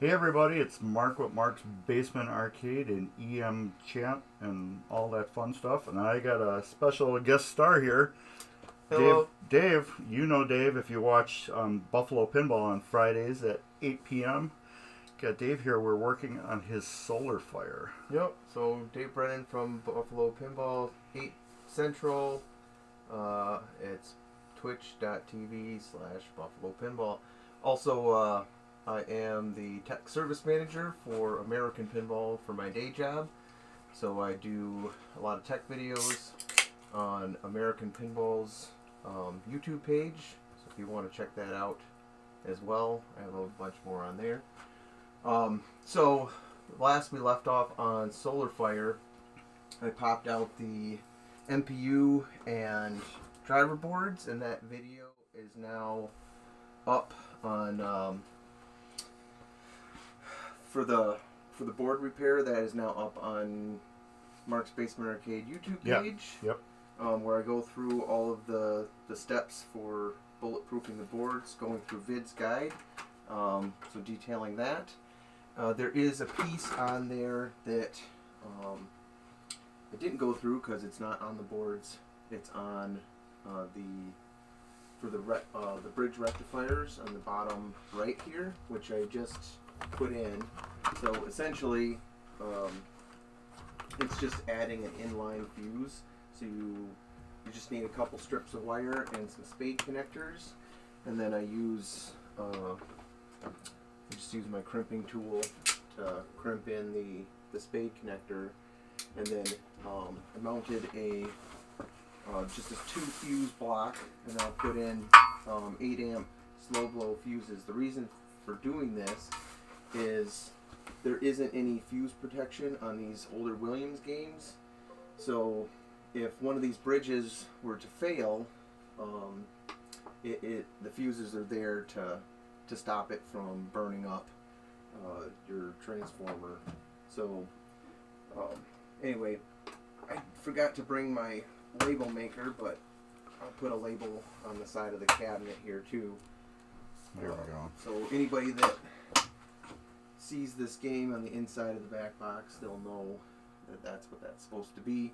Hey everybody, it's Mark with Mark's Basement Arcade and EM Chant and all that fun stuff. And I got a special guest star here. Hello. Dave, Dave, you know Dave if you watch um, Buffalo Pinball on Fridays at 8 p.m. Got Dave here. We're working on his solar fire. Yep. So Dave Brennan from Buffalo Pinball, 8 Central. Uh, it's twitch.tv slash Buffalo Pinball. Also, uh, I am the tech service manager for American Pinball for my day job. So I do a lot of tech videos on American Pinball's um, YouTube page. So if you want to check that out as well, I have a bunch more on there. Um, so last we left off on Solar Fire, I popped out the MPU and driver boards, and that video is now up on um, for the for the board repair. That is now up on Mark's Basement Arcade YouTube Yeah. page. Yep. Um, where I go through all of the the steps for bulletproofing the boards, going through Vid's guide, um, so detailing that. Uh, there is a piece on there that um, I didn't go through because it's not on the boards. It's on uh, the for the re- uh, the bridge rectifiers on the bottom right here, which I just put in. So essentially, um, it's just adding an inline fuse. So you you just need a couple strips of wire and some spade connectors, and then I use uh, I just use my crimping tool to crimp in the the spade connector, and then um, I mounted a uh, just a two fuse block, and I'll put in um, 8 amp slow blow fuses. The reason for doing this is there isn't any fuse protection on these older Williams games, so if one of these bridges were to fail, um, it, it the fuses are there to to stop it from burning up uh, your transformer. So um, anyway, I forgot to bring my label maker, but I'll put a label on the side of the cabinet here too. There we go. So anybody that sees this game on the inside of the back box, they'll know that that's what that's supposed to be.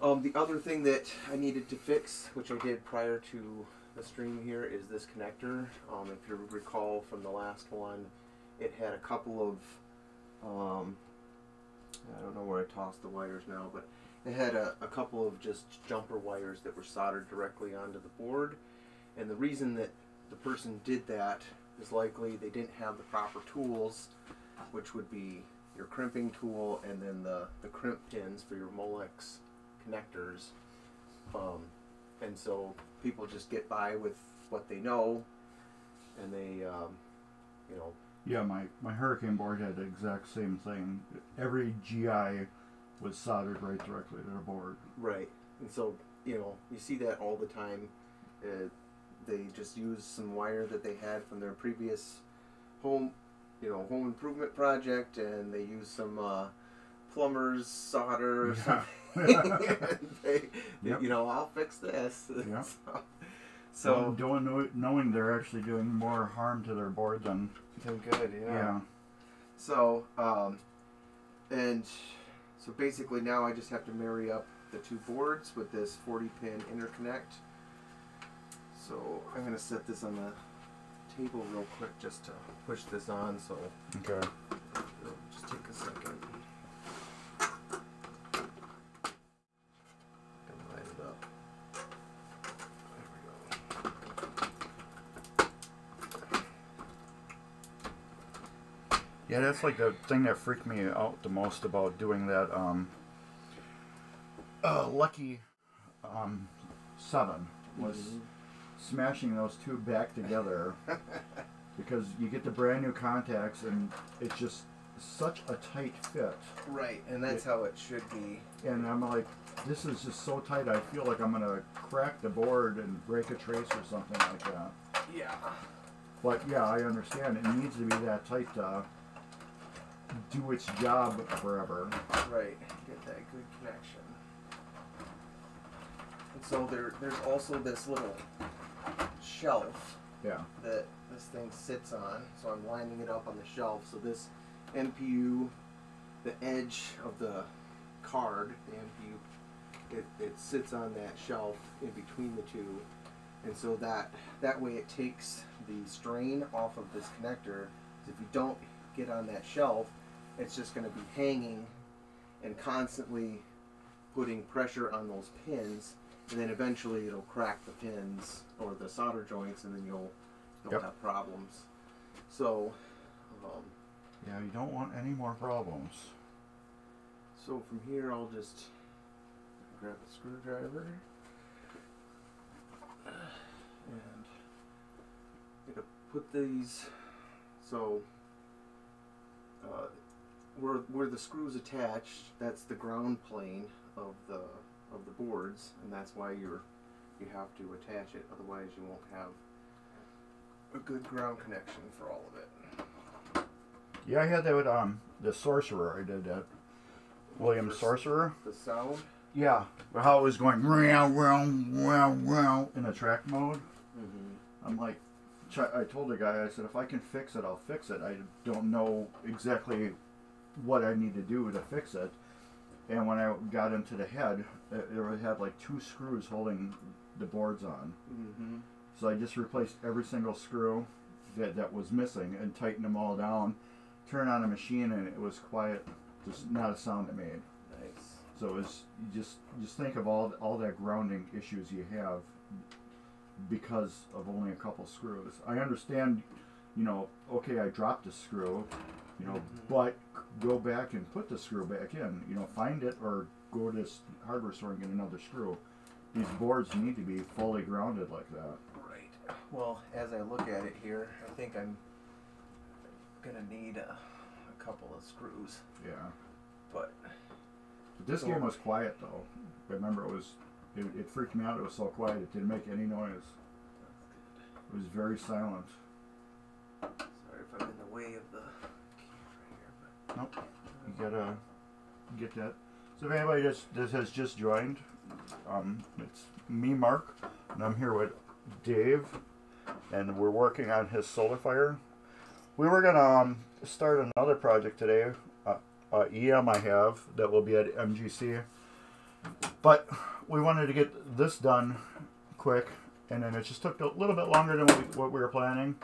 Um, the other thing that I needed to fix, which I did prior to the stream here, is this connector. Um, if you recall from the last one, it had a couple of, um, I don't know where I tossed the wires now, but it had a, a couple of just jumper wires that were soldered directly onto the board. And the reason that the person did that is likely they didn't have the proper tools, which would be your crimping tool and then the, the crimp pins for your Molex connectors. Um, and so people just get by with what they know, and they, um, you know, Yeah, my, my Hurricane board had the exact same thing. Every GI was soldered right directly to the board. right. And so you know you see that all the time. Uh, they just use some wire that they had from their previous home, you know, home improvement project, and they use some uh, plumber's solder or Yeah. something. they, Yep. You know, I'll fix this. Yeah. so, So doing knowing they're actually doing more harm to their board than doing good. yeah. So, um, and so basically now I just have to marry up the two boards with this 40 pin interconnect. So I'm going to set this on the table real quick just to push this on. So Okay. it'll just take a second. Gonna it up. There we go. Yeah, that's like the thing that freaked me out the most about doing that. Um, uh, Lucky um, Seven was Mhm. Smashing those two back together because you get the brand new contacts and it's just such a tight fit. Right, and that's how it should be. And I'm like, this is just so tight. I feel like I'm gonna crack the board and break a trace or something like that. Yeah. But yeah, I understand. It needs to be that tight to do its job forever. Right, get that good connection. And so there, there's also this little shelf Yeah. that this thing sits on. So I'm lining it up on the shelf. So this MPU, the edge of the card, the MPU, it, it sits on that shelf in between the two. And so that that way it takes the strain off of this connector. If you don't get on that shelf, it's just going to be hanging and constantly putting pressure on those pins and then eventually it'll crack the pins or the solder joints and then you'll you'll Yep. have problems so um, Yeah, you don't want any more problems. so from here I'll just grab a screwdriver and I'm gonna put these so uh, where where the screws attached that's the ground plane of the of the boards and that's why you're you have to attach it otherwise you won't have a good ground connection for all of it Yeah, I had that with um the sorcerer. I did that. William First- Sorcerer. the sound Yeah, but how it was going round, round, round, round in attract mode. mm-hmm. I'm like, I told the guy, I said, if I can fix it, I'll fix it. I don't know exactly what I need to do to fix it. And when I got into the head, it, it had like two screws holding the boards on. Mm-hmm. So I just replaced every single screw that, that was missing and tightened them all down. Turned on the machine and it was quiet, just not a sound it made. nice So it was just just think of all all that grounding issues you have because of only a couple screws. I understand, you know, okay, I dropped a screw, you know, Mhm. but go back and put the screw back in. You know, find it or go to this hardware store and get another screw. These boards need to be fully grounded like that. Right. Well, as I look at it here, I think I'm gonna need a, a couple of screws, Yeah. but But this game was quiet though. I Remember, it was it, it freaked me out. It was so quiet. It didn't make any noise. It was very silent. sorry if I'm in the way of the camera here, Nope. You gotta get that. So if anybody just this has just joined, um, it's me, Mark, and I'm here with Dave, and we're working on his solar fire. We were gonna um, start another project today, uh, uh, EM I have that will be at MGC, but we wanted to get this done quick, and then it just took a little bit longer than we, what we were planning.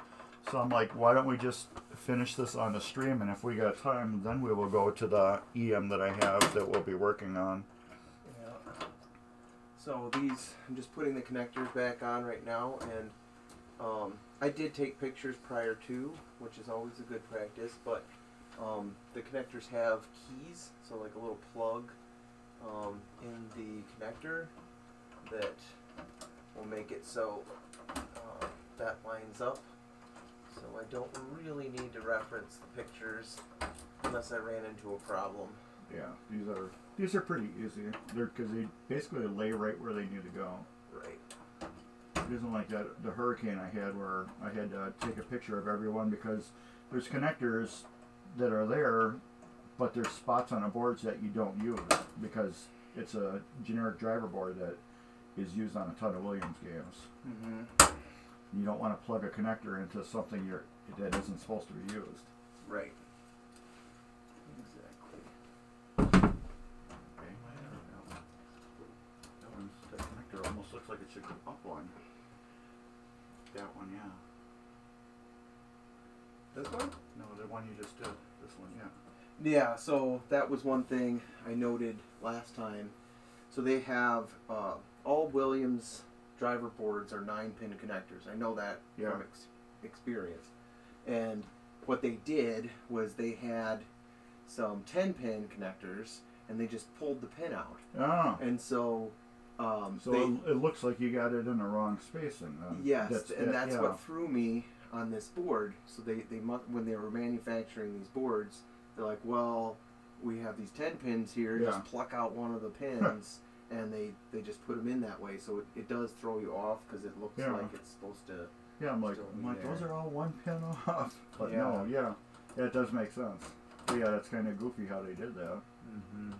So I'm like, why don't we just finish this on the stream, and if we got time, then we will go to the EM that I have that we'll be working on. yeah. So these, I'm just putting the connectors back on right now, and um, I did take pictures prior to, which is always a good practice. But um, the connectors have keys, so like a little plug um, in the connector that will make it so uh, that lines up. I don't really need to reference the pictures unless I ran into a problem. Yeah, these are these are pretty easy. They're because they basically lay right where they need to go. Right. It isn't like that the hurricane I had where I had to take a picture of everyone because there's connectors that are there, but there's spots on the boards that you don't use because it's a generic driver board that is used on a ton of Williams games. Mm-hmm. You don't want to plug a connector into something you're, that isn't supposed to be used. Right. Exactly. Okay. That one's, that connector almost looks like it should go up one. That one, yeah. This one? No, the one you just did. This one, yeah. Yeah, so that was one thing I noted last time. So they have uh, all Williams driver boards are nine pin connectors. I know that Yeah. from ex- experience. And what they did was they had some 10 pin connectors and they just pulled the pin out. Oh. And so um, So they, it, looks like you got it in the wrong spacing. Then. Yes, That's- and that- that's yeah. what threw me on this board. So they they when they were manufacturing these boards, they're like, well, we have these ten pins here. Yeah. Just pluck out one of the pins, and they they just put them in that way, so it, it does throw you off because it looks yeah. like it's supposed to. Yeah, I'm like, I'm like those are all one pin off, but yeah. no, yeah, yeah, it does make sense. But yeah, that's kind of goofy how they did that. Mm-hmm.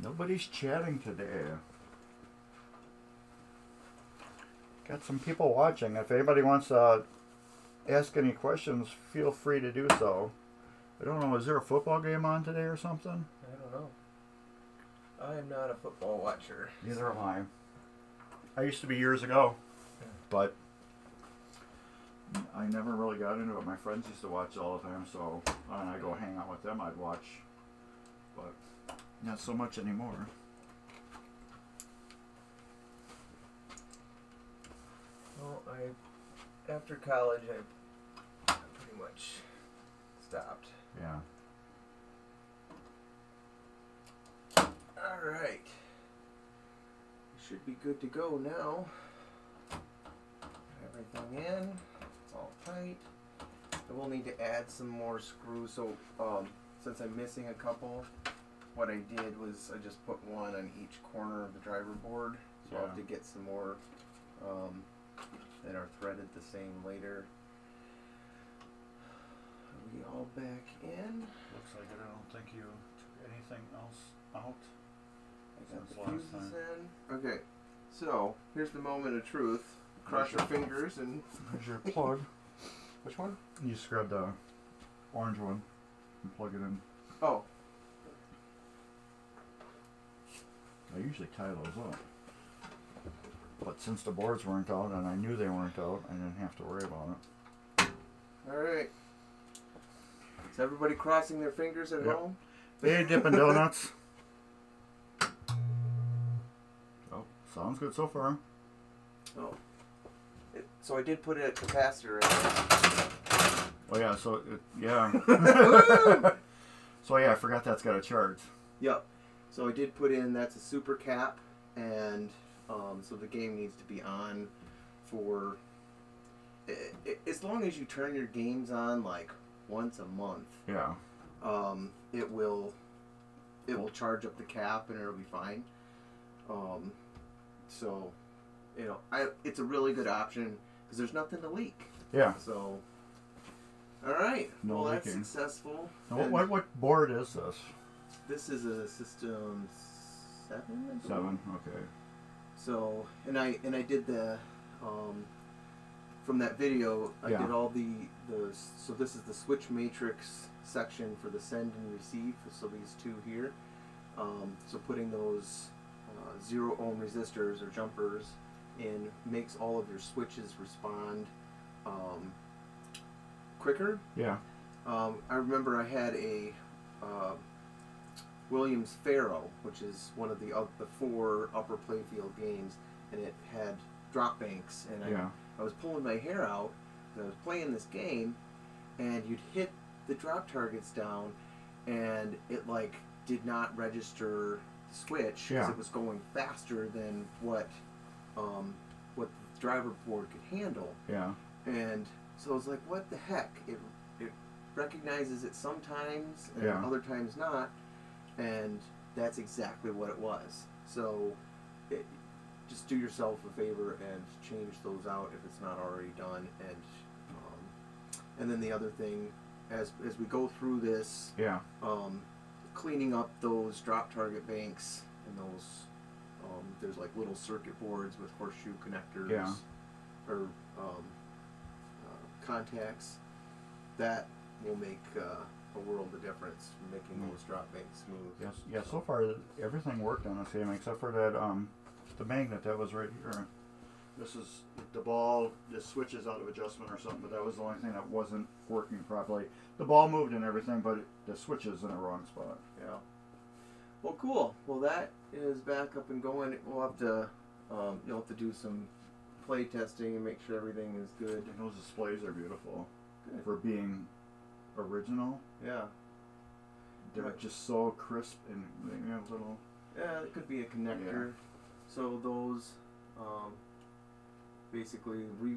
Nobody's chatting today. Got some people watching. If anybody wants to ask any questions, feel free to do so. I don't know, is there a football game on today or something? I don't know. I am not a football watcher. Neither am I. I used to be years ago, but I never really got into it. My friends used to watch all the time, so when I go hang out with them, I'd watch. But not so much anymore. Well, I after college, I pretty much stopped. Yeah. All right. Should be good to go now. Everything in. It's all tight. I will need to add some more screws. So, um, since I'm missing a couple, what I did was I just put one on each corner of the driver board. So I'll have to get some more um, that are threaded the same later. Are we all back in? Looks like it. I don't think you took anything else out. I got Since the last fuses in. Okay, so here's the moment of truth. Cross your fingers and There's your plug. which one? You just grab the orange one and plug it in. Oh, I usually tie those up. But since the boards weren't out and I knew they weren't out, I didn't have to worry about it. all right. Is everybody crossing their fingers at Yep. home? Hey, Dippin' Donuts. Oh, sounds good so far. Oh. It, so I did put a capacitor in. Oh yeah, so it, yeah. so yeah, I forgot that's got a charge. Yep. So I did put in that's a super cap, and um, so the game needs to be on for as long as you turn your games on like once a month. Yeah. um, it will it will charge up the cap and it'll be fine. Um, so, you know, I it's a really good option because there's nothing to leak. Yeah. So, all right, No well that's leaking. successful. Now, what, what what board is this? This is a system seven. Seven. Okay. So, and I and I did the um, from that video. I Yeah. did all the the so this is the switch matrix section for the send and receive. So these two here. Um, so putting those uh, zero ohm resistors or jumpers in makes all of your switches respond um, quicker. Yeah. Um, I remember I had a uh, Williams Pharaoh, which is one of the uh, the four upper playfield games, and it had drop banks, and I, Yeah. I was pulling my hair out because I was playing this game, and you'd hit the drop targets down, and it like did not register the switch because Yeah. it was going faster than what um, what the driver board could handle. Yeah. And so I was like, what the heck? It, it recognizes it sometimes and Yeah. other times not. And that's exactly what it was. So it, just do yourself a favor and change those out if it's not already done. And um, and then the other thing, as, as we go through this, Yeah. um, cleaning up those drop target banks and those um, there's like little circuit boards with horseshoe connectors Yeah. or um, uh, contacts that will make uh, a world of difference making Mm. those drop banks smooth Yes. Yeah. So far, everything worked on the same except for that um, the magnet that was right here. This is the ball. This switches out of adjustment or something, but that was the only thing that wasn't working properly. The ball moved and everything, but the switch is in the wrong spot. yeah well cool well that is back up and going we'll have to um, you'll have to do some play testing and make sure everything is good And those displays are beautiful Good. for being original. yeah They're Right. just so crisp and they have little. Yeah, it could be a connector. Yeah. So those, um, basically re,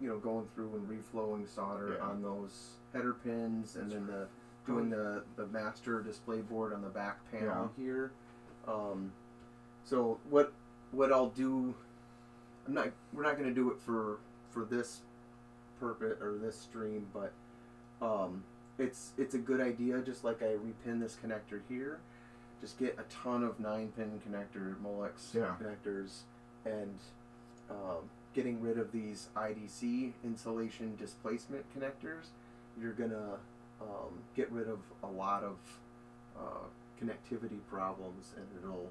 you know, going through and reflowing solder Yeah. on those header pins, and That's then the doing the the master display board on the back panel here. Um, so what what I'll do, I'm not we're not going to do it for for this purpose or this stream, but um, it's it's a good idea. Just like I repin this connector here, just get a ton of nine pin connector Molex Yeah. connectors and um, getting rid of these IDC insulation displacement connectors, you're gonna um, get rid of a lot of uh, connectivity problems and it'll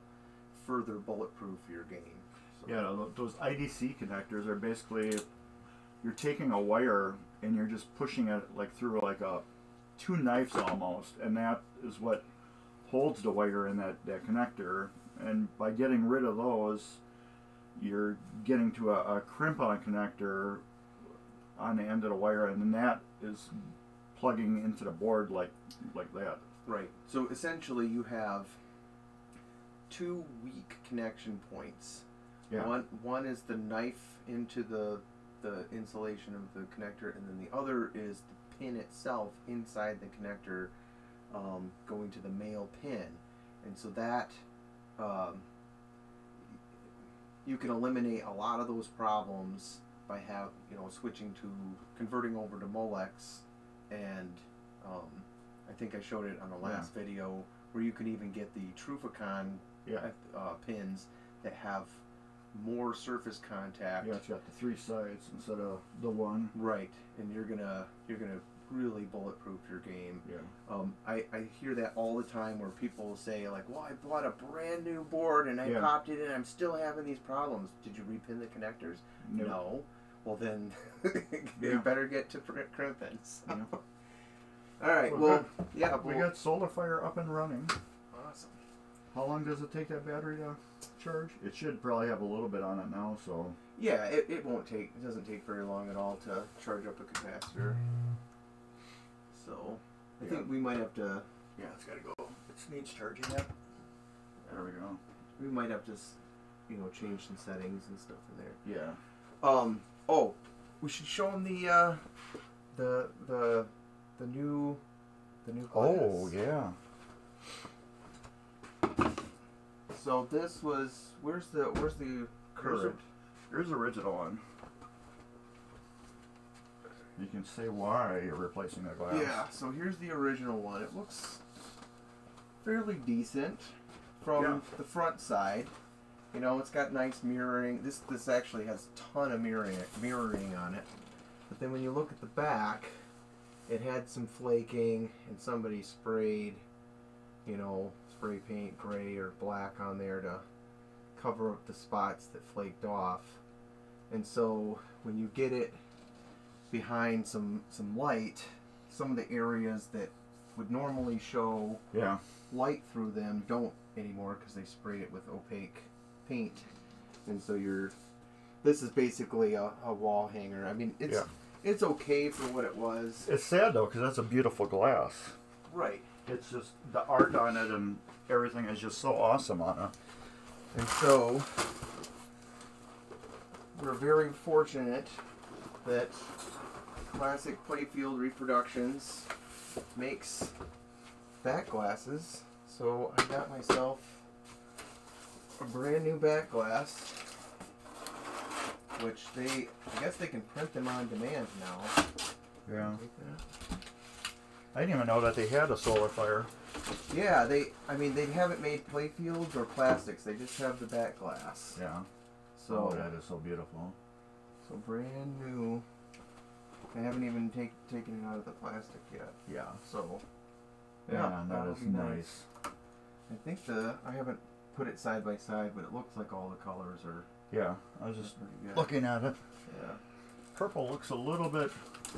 further bulletproof your game. So, Yeah, tho- those IDC connectors are basically you're taking a wire and you're just pushing it like through like a two knives almost, and that is what holds the wire in that, that connector. And by getting rid of those, you're getting to a, a crimp on a connector on the end of the wire, and then that is plugging into the board like like that. Right. So essentially, you have two weak connection points. Yeah. One one is the knife into the the insulation of the connector, and then the other is the pin itself inside the connector, um, going to the male pin, and so that um, you can eliminate a lot of those problems by have you know switching to converting over to Molex, and um, I think I showed it on the last video where you can even get the Trifurcon Yeah. uh, pins that have more surface contact. Yeah, it's got the three sides instead of the one. Right, and you're gonna you're gonna really bulletproof your game. Yeah. Um, I, I hear that all the time where people say like, "Well, I bought a brand new board and I Yeah. popped it in. I'm still having these problems. Did you repin the connectors? No. Well, then you Yeah. better get to crimping. So. Yeah. All right. Well, Well, yeah. We well- got solar fire up and running. Awesome. How long does it take that battery to charge? It should probably have a little bit on it now, so Yeah, it, it won't take. It doesn't take very long at all to charge up a capacitor. So I Yeah. think we might have to. yeah, it's gotta go. It needs charging up. There we go. We might have to, you know, change some settings and stuff in there. Yeah. Um. Oh, we should show them the uh, the the the new the new class. Oh yeah. So this was where's the where's the Here's current? here's the original one. You can say why you're replacing the glass. Yeah. So here's the original one. It looks fairly decent from Yeah. the front side. You know, it's got nice mirroring. This this actually has a ton of mirroring mirroring on it. But then when you look at the back, it had some flaking and somebody sprayed, you know, spray paint gray or black on there to cover up the spots that flaked off. And so when you get it behind some some light, some of the areas that would normally show Yeah. light through them don't anymore because they sprayed it with opaque paint, and so you're. This is basically a, a wall hanger. I mean, it's Yeah. it's okay for what it was. It's sad though, because that's a beautiful glass. Right. It's just the art on it and everything is just so awesome on it. And so we're very fortunate that Classic Playfield Reproductions makes back glasses. So I got myself a brand new back glass, which they, I guess they can print them on demand now. Yeah. That. I didn't even know that they had a solar fire. Yeah, they. I mean, they haven't made playfields or plastics. They just have the back glass. Yeah. So oh, that is so beautiful. So brand new. They haven't even take, taken it out of the plastic yet. Yeah. So Yeah, that that'll is be nice. I think the I haven't put it side by side, but it looks like all the colors are Yeah. I was just looking at it. Yeah. Purple looks a little bit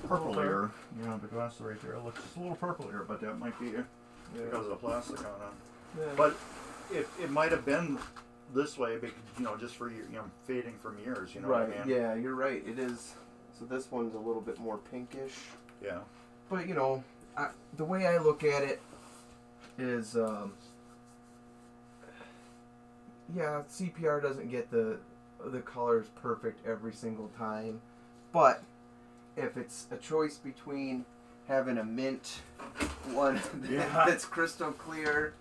purplier. Yeah, the glass right there looks a little purplier, but that might be because of the plastic on it. Yeah. But it, it might have been this way, because, you know, just for you know fading from years. You know right. what I mean? Yeah, you're right. It is. So this one's a little bit more pinkish. Yeah. But you know, I, the way I look at it is, um, yeah, CPR doesn't get the the colors perfect every single time, but if it's a choice between having a mint one Yeah. that's crystal clear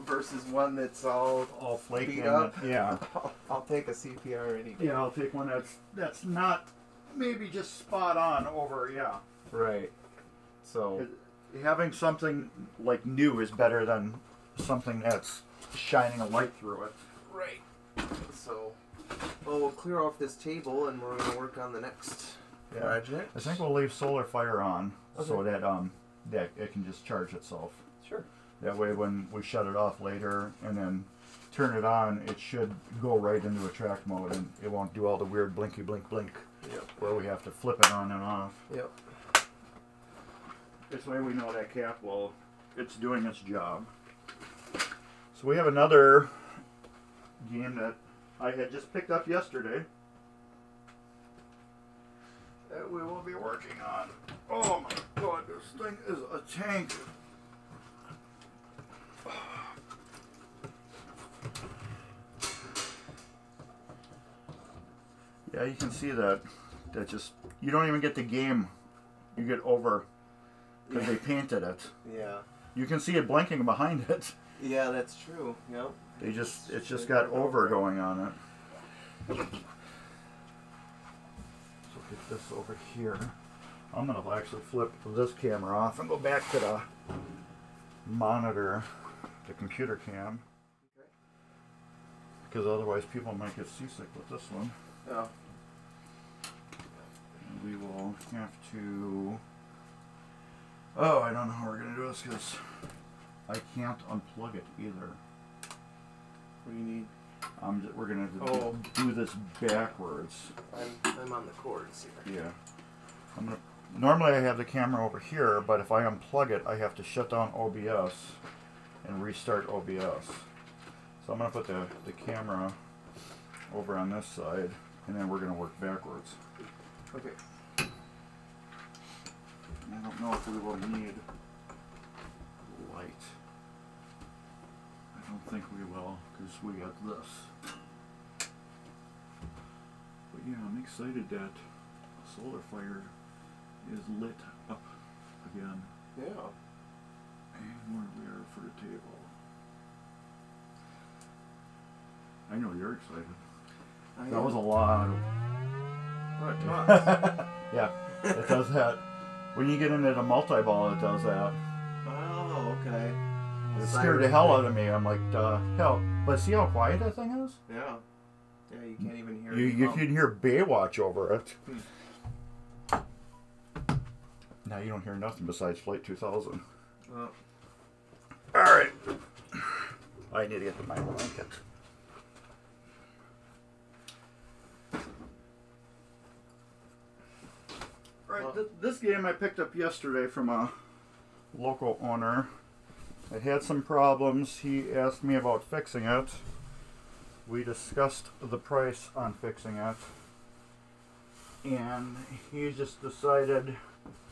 versus one that's all, All flaky. Beat up. Yeah. I'll, I'll take a CPR any day. Yeah, I'll take one that's that's not maybe just spot on over. Yeah. Right. So. Uh, having something like new is better than something that's shining a light through it. Right. So, well, we'll clear off this table and we're gonna work on the next Yeah. project. I think we'll leave solar fire on so that um that it can just charge itself. Sure. That way, when we shut it off later and then turn it on, it should go right into attract mode and it won't do all the weird blinky blink blink Yep. where we have to flip it on and off. Yep. This way we know that cap will, it's doing its job. So we have another game that I had just picked up yesterday that we will be working on. Oh my god, this thing is a tank. Yeah, you can see that. That just, you don't even get the game. You get over because they painted it. Yeah. You can see it blinking behind it. Yeah, that's true. Yep. They just it's just got over going on it. So get this over here. I'm gonna actually flip this camera off and go back to the monitor, the computer cam. Okay. Because otherwise people might get seasick with this one. Yeah. And we will have to. Oh, I don't know how we're gonna do this because I can't unplug it either. You need? Um, we're gonna do- Oh. do this backwards. I'm I'm on the cords here. Yeah. I'm gonna. Normally I have the camera over here, but if I unplug it, I have to shut down OBS and restart OBS. So I'm gonna put the the camera over on this side, and then we're gonna work backwards. Okay. I don't know if we will need light. I don't think we will, because we got this. But yeah, I'm excited that solar fire is lit up again. Yeah. And where we are for the table. I know you're excited. I That was a lot of What yeah, it does that. When you get into the multi-ball, it does that. oh, okay. It scared the hell out of me. I'm like, uh, hell. But see how quiet that thing is? Yeah. Yeah, you can't even hear You, it. you hum. can hear Baywatch over it. Hmm. Now you don't hear nothing besides Flight 2000. Oh, All right. I need to get to my blanket. All right, th- this game I picked up yesterday from a local owner. It had some problems. He asked me about fixing it. We discussed the price on fixing it. And he just decided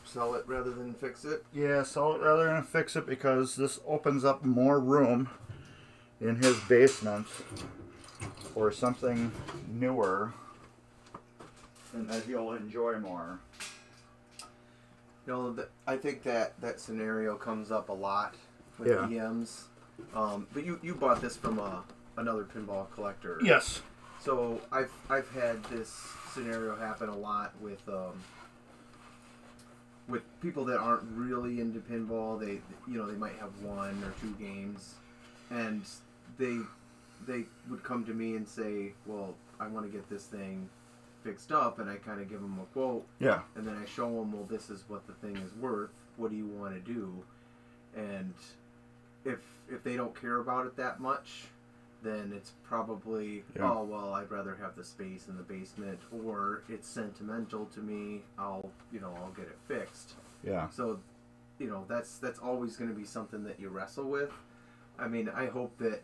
sell it rather than fix it. yeah, sell it rather than fix it because this opens up more room in his basement for something newer and that he'll enjoy more. You know, I think that that scenario comes up a lot with Yeah. EMs. Um, but you, you bought this from a, another pinball collector. Yes. So I've I've had this scenario happen a lot with um, with people that aren't really into pinball. They you know they might have one or two games, and they they would come to me and say, "Well, I want to get this thing fixed up," and I kind of give them a quote, Yeah. and then I show them, "Well, this is what the thing is worth. What do you want to do?" And if if they don't care about it that much, then it's probably Yeah. oh well I'd rather have the space in the basement or it's sentimental to me I'll you know I'll get it fixed Yeah. so you know that's that's always going to be something that you wrestle with I mean I hope that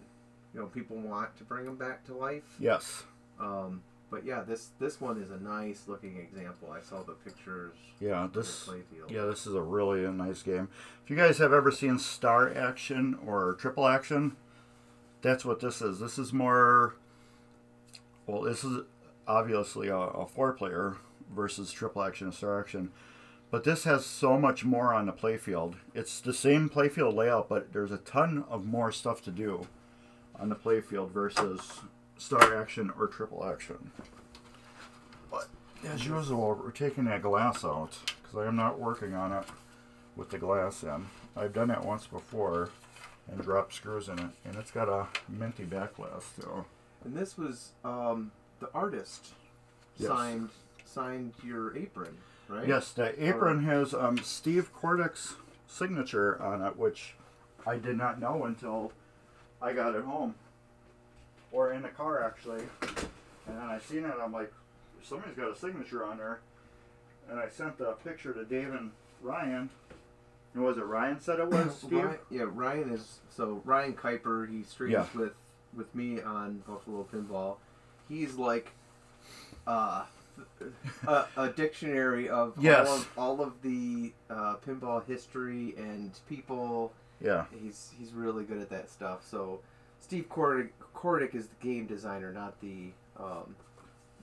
you know people want to bring them back to life Yes. um, but yeah this this one is a nice looking example I saw the pictures Yeah. This. Yeah, this is a really a nice game. If you guys have ever seen Star Action or Triple Action, that's what this is. This is more. Well, this is obviously a, a four-player versus Triple Action and Star Action, but this has so much more on the playfield. It's the same playfield layout, but there's a ton of more stuff to do on the playfield versus Star Action or Triple Action. But as usual, we're taking that glass out because I am not working on it with the glass in. I've done that once before, and drop screws in it, and it's got a minty backglass too. And this was um, the artist Yes. signed signed your apron, right? Yes, the apron has um, Steve Kordick's signature on it, which I did not know until I got it home, or in the car actually. And then I seen it, I'm like, somebody's got a signature on there. And I sent the picture to Dave and Ryan. And was it Ryan said it was Steve? Ryan, yeah, Ryan is so Ryan Kuiper. He streams Yeah. with with me on Buffalo Pinball. He's like uh, a, a dictionary of Yes. all of, all of the uh, pinball history and people. Yeah, He's he's really good at that stuff. So Steve Kordek, Kordek is the game designer, not the um,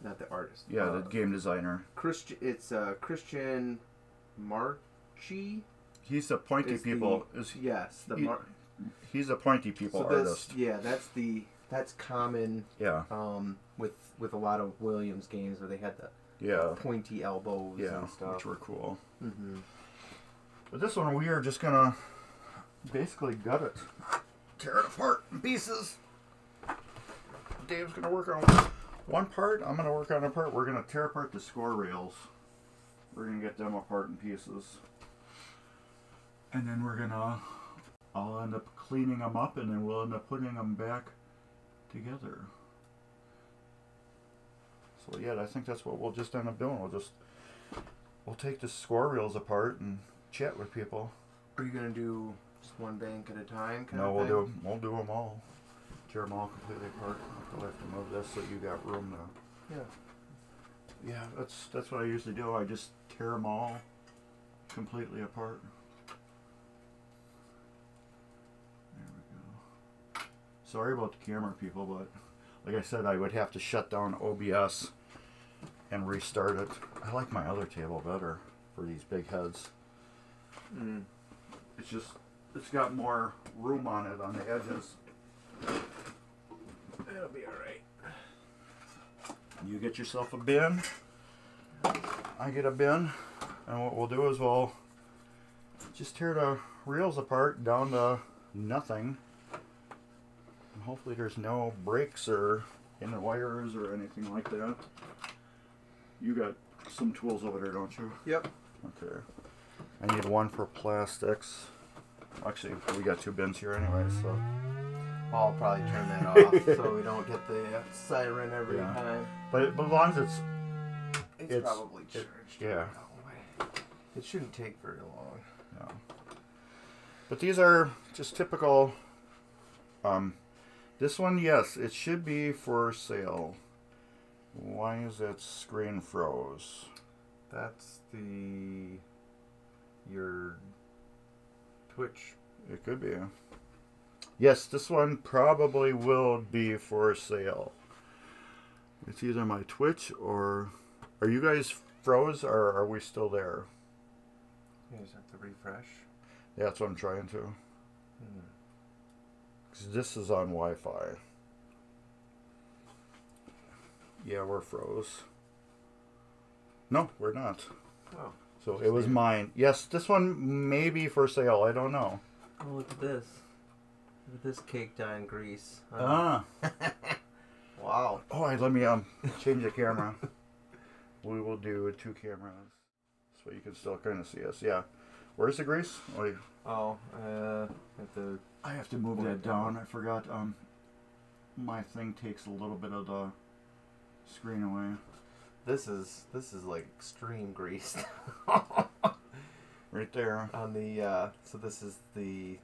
not the artist. yeah, Uh, the game designer. Christian. It's uh, Christian Marche. He's a pointy is the- people. is Yes, the he- Mar- He's a pointy people so that's artist. yeah, that's the that's common Yeah, um, with with a lot of Williams games where they had the yeah, pointy elbows yeah, and stuff. which were cool. hmm But this one we are just gonna basically gut it, tear it apart in pieces. Dave's gonna work on one part. I'm gonna work on a part. We're gonna tear apart the score reels. We're gonna get them apart in pieces, and then we're gonna. I'll end up cleaning them up, and then we'll end up putting them back together. So yeah, I think that's what we'll just end up doing. We'll just we'll take the score reels apart and chat with people. Are you gonna do just one bank at a time? Kind No, of we'll thing? do we'll do them all. Tear them all completely apart. I'll have to move this so you got room to. Yeah. Yeah, that's that's what I usually do. I just tear them all completely apart. There we go. Sorry about the camera, people, but like I said, I would have to shut down OBS and restart it. I like my other table better for these big heads. Mm. It's just it's got more room on it on the edges. It'll be all right. You get yourself a bin. I get a bin, and what we'll do is we'll just tear the reels apart down to nothing. And hopefully, there's no breaks or in the wires or anything like that. You got some tools over there, don't you? Yep. Okay. I need one for plastics. Actually, we got two bins here anyway, so. I'll probably turn that off so we don't get the siren every Yeah. time. But it belongs. It's It's, It's- probably it- charged. yeah. Oh, It shouldn't take very long. No. But these are just typical. Um, this one, yes, it should be for sale. Why is that screen froze? That's the your Twitch. It could be. Yes, this one probably will be for sale. It's either my Twitch or. Are you guys froze or are we still there? You just have to refresh. That's what I'm trying to. Hmm. 'Cause this is on Wi Fi. Yeah, we're froze. No, we're not. Oh. So it was mine. Yes, this one may be for sale. I don't know. Oh, look at this. Look at this caked on grease. Ah. Wow. Oh, let me um change the camera. we will do two cameras, so you can still kind of see us. Yeah. Where's the grease? Oh, you- Oh, uh, at the I have to move that down. down. I forgot. Um, my thing takes a little bit of the screen away. This is this is like extreme grease Right there. on the. Uh, so this is the.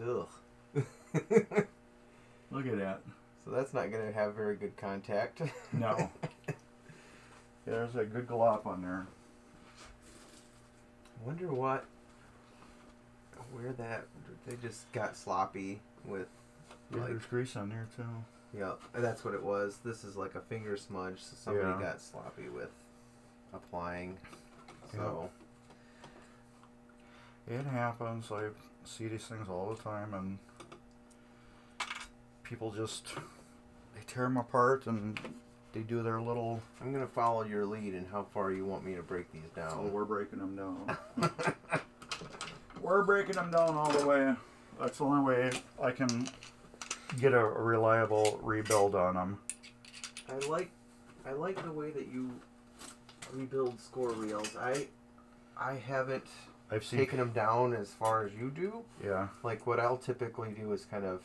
Ugh. Look at that. So that's not gonna have very good contact. No. yeah, there's a good glop on there. I wonder what. Where that they just got sloppy with. Yeah, Like- there's grease on there too. Yeah, that's what it was. This is like a finger smudge, so somebody Yeah. got sloppy with applying. So It happens. I see these things all the time, and people just they tear them apart and they do their little. I'm gonna follow your lead in how far you want me to break these down. Oh, we're breaking them down. we're breaking them down all the way. That's the only way I can get a, reliable rebuild on them. I like I like the way that you rebuild score reels. I I haven't I've seen. taken them down as far as you do. Yeah. Like what I'll typically do is kind of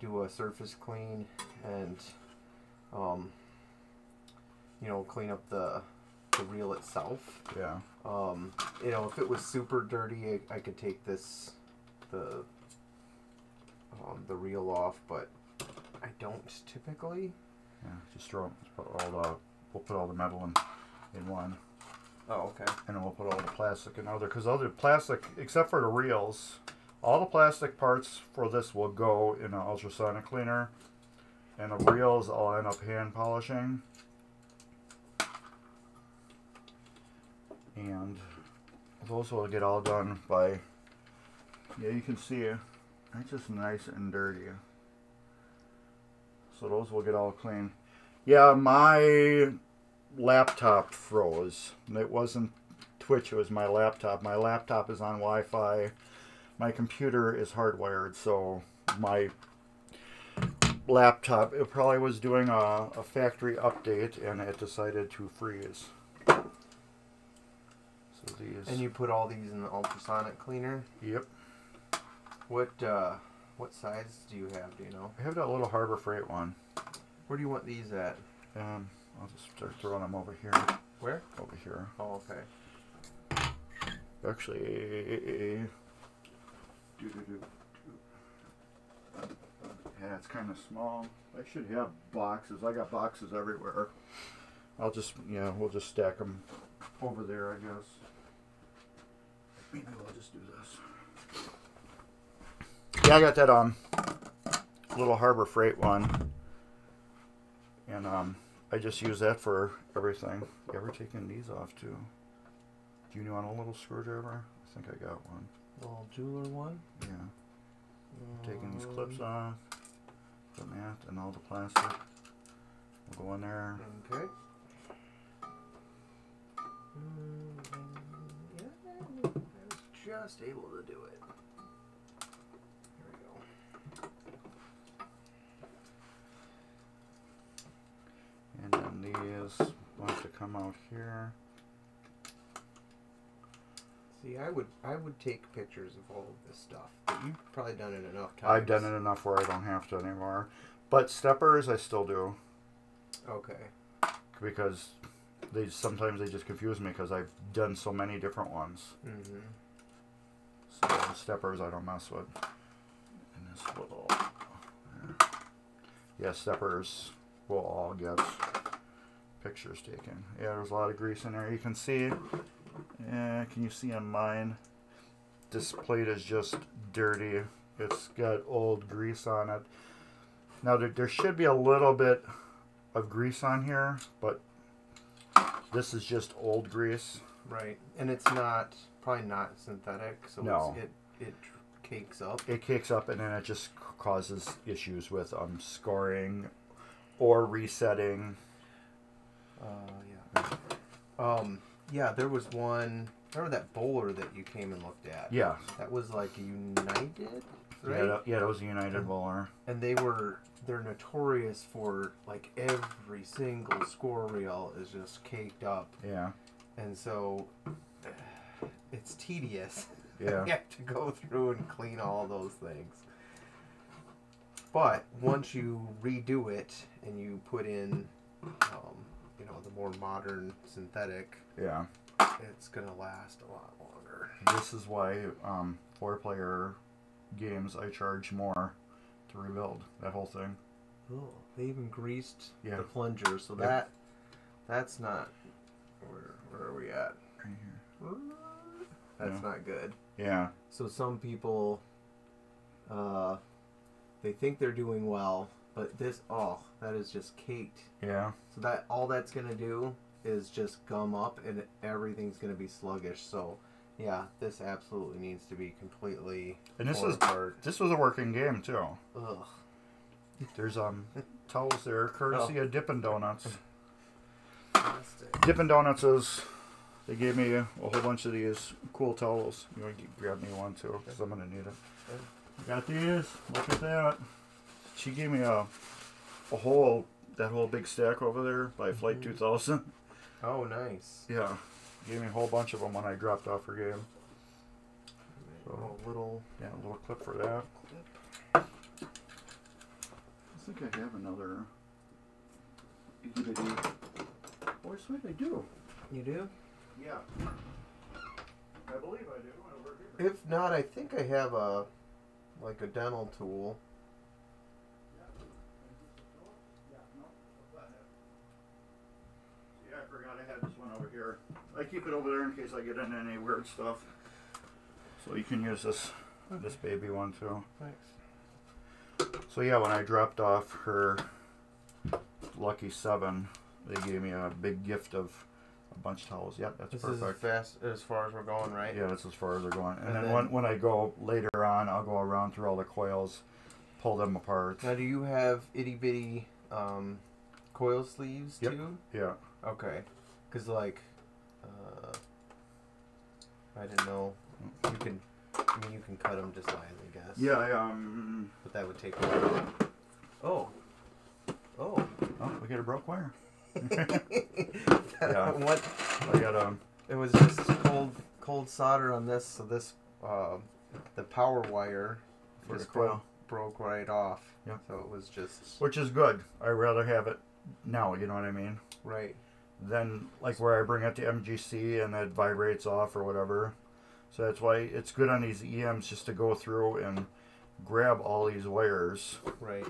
do a surface clean and um you know clean up the the reel itself. Yeah. Um, you know, if it was super dirty, I, I could take this the um, the reel off, but I don't typically. Yeah. Just throw. Just put all the. We'll put all the metal in, in one, Oh, okay. and then we'll put all the plastic in other. Because other plastic, except for the reels, all the plastic parts for this will go in an ultrasonic cleaner, and the reels I'll end up hand polishing. And those will get all done by. Yeah, you can see It's just nice and dirty. So those will get all clean. Yeah, my laptop froze. It wasn't Twitch, it was my laptop. My laptop is on Wi Fi. My computer is hardwired, so my laptop, it probably was doing a, a factory update and it decided to freeze. So these. And you put all these in the ultrasonic cleaner. Yep. What uh, what size do you have? Do you know? I have that little Harbor Freight one. Where do you want these at? Um, I'll just start throwing them over here. Where? Over here. Oh, okay. Actually, yeah, it's kind of small. I should have boxes. I got boxes everywhere. I'll just, yeah, we'll just stack them over there, I guess. Maybe we'll just do this. Yeah, I got that um little Harbor Freight one, and um I just use that for everything. You ever taken these off too? Do you want a little screwdriver? I think I got one. Little jeweler one. Yeah. Taking these clips off, putting that and all the plastic. We'll go in there. Okay. Mm, yeah, I was just able to do it. These have to come out here. See, I would I would take pictures of all of this stuff. But you've probably done it enough times. I've done it enough where I don't have to anymore. But steppers I still do Okay. because they sometimes they just confuse me because I've done so many different ones. Mm-hmm. So steppers I don't mess with. And this little yeah, steppers will all get pictures taken. Yeah, there's a lot of grease in there. You can see yeah, can you see on mine? This plate is just dirty. It's got old grease on it. Now there, there should be a little bit of grease on here, but this is just old grease. Right, and it's not probably not synthetic, so No. it it cakes up. it cakes up and then it just causes issues with um scoring or resetting. Uh, yeah. Um, yeah, there was one. Remember that bowler that you came and looked at? Yeah, That was like United, right? yeah, that, yeah. That was a United bowler. and they were they're notorious for like every single score reel is just caked up, Yeah, and so it's tedious. yeah, you have to go through and clean all those things. But once you redo it and you put in, um, you know, the more modern synthetic, yeah. it's gonna last a lot longer. This is why um four-player games I charge more to rebuild that whole thing. Oh, they even greased Yeah. the plunger, so Yep. that that's not. Where where are we at? Right here. That's Yeah. not good. Yeah, So some people, uh, they think they're doing well, but this oh, that is just caked. yeah. So that all that's gonna do is just gum up, and everything's gonna be sluggish. So, yeah, this absolutely needs to be completely. And this is apart. this was a working game too. Ugh. There's um towels there, courtesy of Dippin' Donuts. Dippin' Donuts is they gave me a, a whole bunch of these cool towels. You want to grab me one too, because I'm gonna need it. Got these. Look at that. She gave me a a whole that whole big stack over there by Flight Mhm. 2000. Oh, nice. Yeah, gave me a whole bunch of them when I dropped off her game. So a little Yeah, a little clip for that. clip. I think I have another. itty bitty- Oh, I swear I do. You do? Yeah. I believe I do. Over here. If not, I think I have a like a dental tool. Yeah, I forgot I had this one over here. I keep it over there in case I get into any weird stuff. So you can use this this baby one too. Thanks. So yeah, when I dropped off her lucky seven, they gave me a big gift of a bunch of towels. Yep, that's This perfect. is fast as far as we're going, right? Yeah, that's as far as we're going. And, And then, then- when, when I go later on, I'll go around through all the coils, pull them apart. Now, do you have itty bitty um, coil sleeves Yep. too? Yeah. Okay, because like, I didn't know you can. I mean, you can cut them just fine, I guess. Yeah, I, um. But that would take a while. Oh. Oh. Oh, we got a broke wire. yeah. What? I got um. It was just cold, cold solder on this, so this, um, the power wire For just the coil. broke, broke right off. Yep. So it was just Which is good. I rather have it now. You know what I mean? right. Then like where I bring it to MGC and it vibrates off or whatever. So that's why it's good on these EMs just to go through and grab all these wires. Right.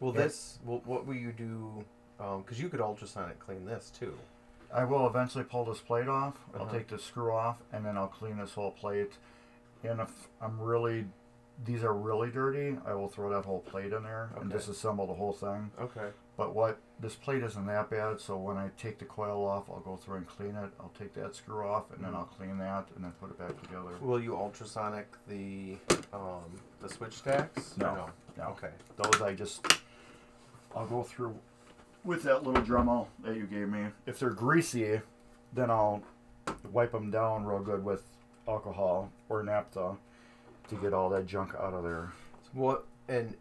Well, Yeah. this. Well, what will you do? Because you could ultrasonic clean this too. I will eventually pull this plate off. I'll Uh-huh. take the screw off and then I'll clean this whole plate. And if I'm really, these are really dirty, I will throw that whole plate in there and disassemble the whole thing. Okay. But what this plate isn't that bad, so when I take the coil off, I'll go through and clean it. I'll take that screw off and then I'll clean that and then put it back together. Will you ultrasonic the um, the switch stacks? No. no. No. Okay. Those I just, I'll go through with that little Dremel that you gave me. If they're greasy, then I'll wipe them down real good with alcohol or naphtha to get all that junk out of there. What and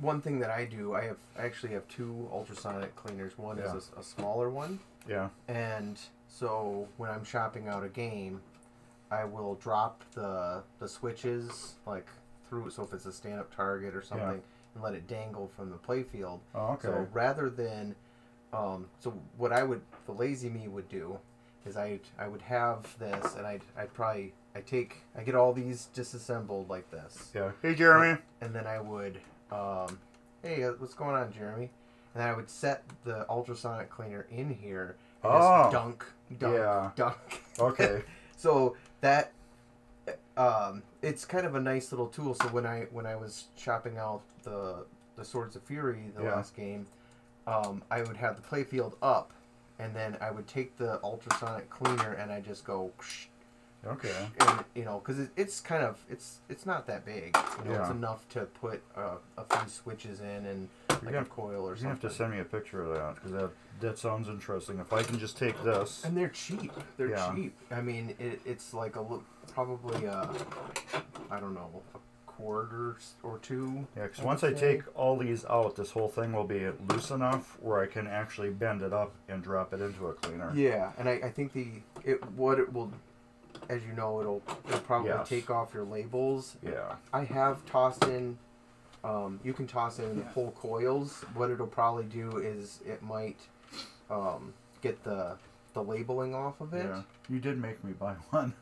one thing that I do, I have I actually have two ultrasonic cleaners. One Yeah. is a smaller one, Yeah. and so when I'm shopping out a game, I will drop the the switches like through. So if it's a stand up target or something, yeah. and let it dangle from the playfield. Oh, okay. So rather than, um, so what I would, the lazy me would do, is I I would have this, and I'd I'd probably I take I get all these disassembled like this, yeah. Hey, Jeremy. and then I would, um, hey, uh, what's going on, Jeremy? And then I would set the ultrasonic cleaner in here, and Oh. just dunk, dunk, Yeah. dunk. Okay. So that um, it's kind of a nice little tool. So when I when I was shopping out the the Swords of Fury the Yeah. last game, um, I would have the playfield up, and then I would take the ultrasonic cleaner and I just go, okay. and you know, because it, it's kind of it's it's not that big. You know, it's enough to put uh, a few switches in and You're like gonna, a coil or something. have to send me a picture of that because that that sounds interesting. If I can just take this. And they're cheap. They're Yeah. cheap. I mean, it, it's like a probably a, I don't know, a quarter or two. Yeah, because once I take all these out, this whole thing will be loose enough where I can actually bend it up and drop it into a cleaner. Yeah, and I, I think the it what it will, as you know, it'll it'll probably Yes. take off your labels. Yeah. I have tossed in. Um, you can toss in the Yeah. whole coils. What it'll probably do is it might um, get the the labeling off of it. Yeah. You did make me buy one.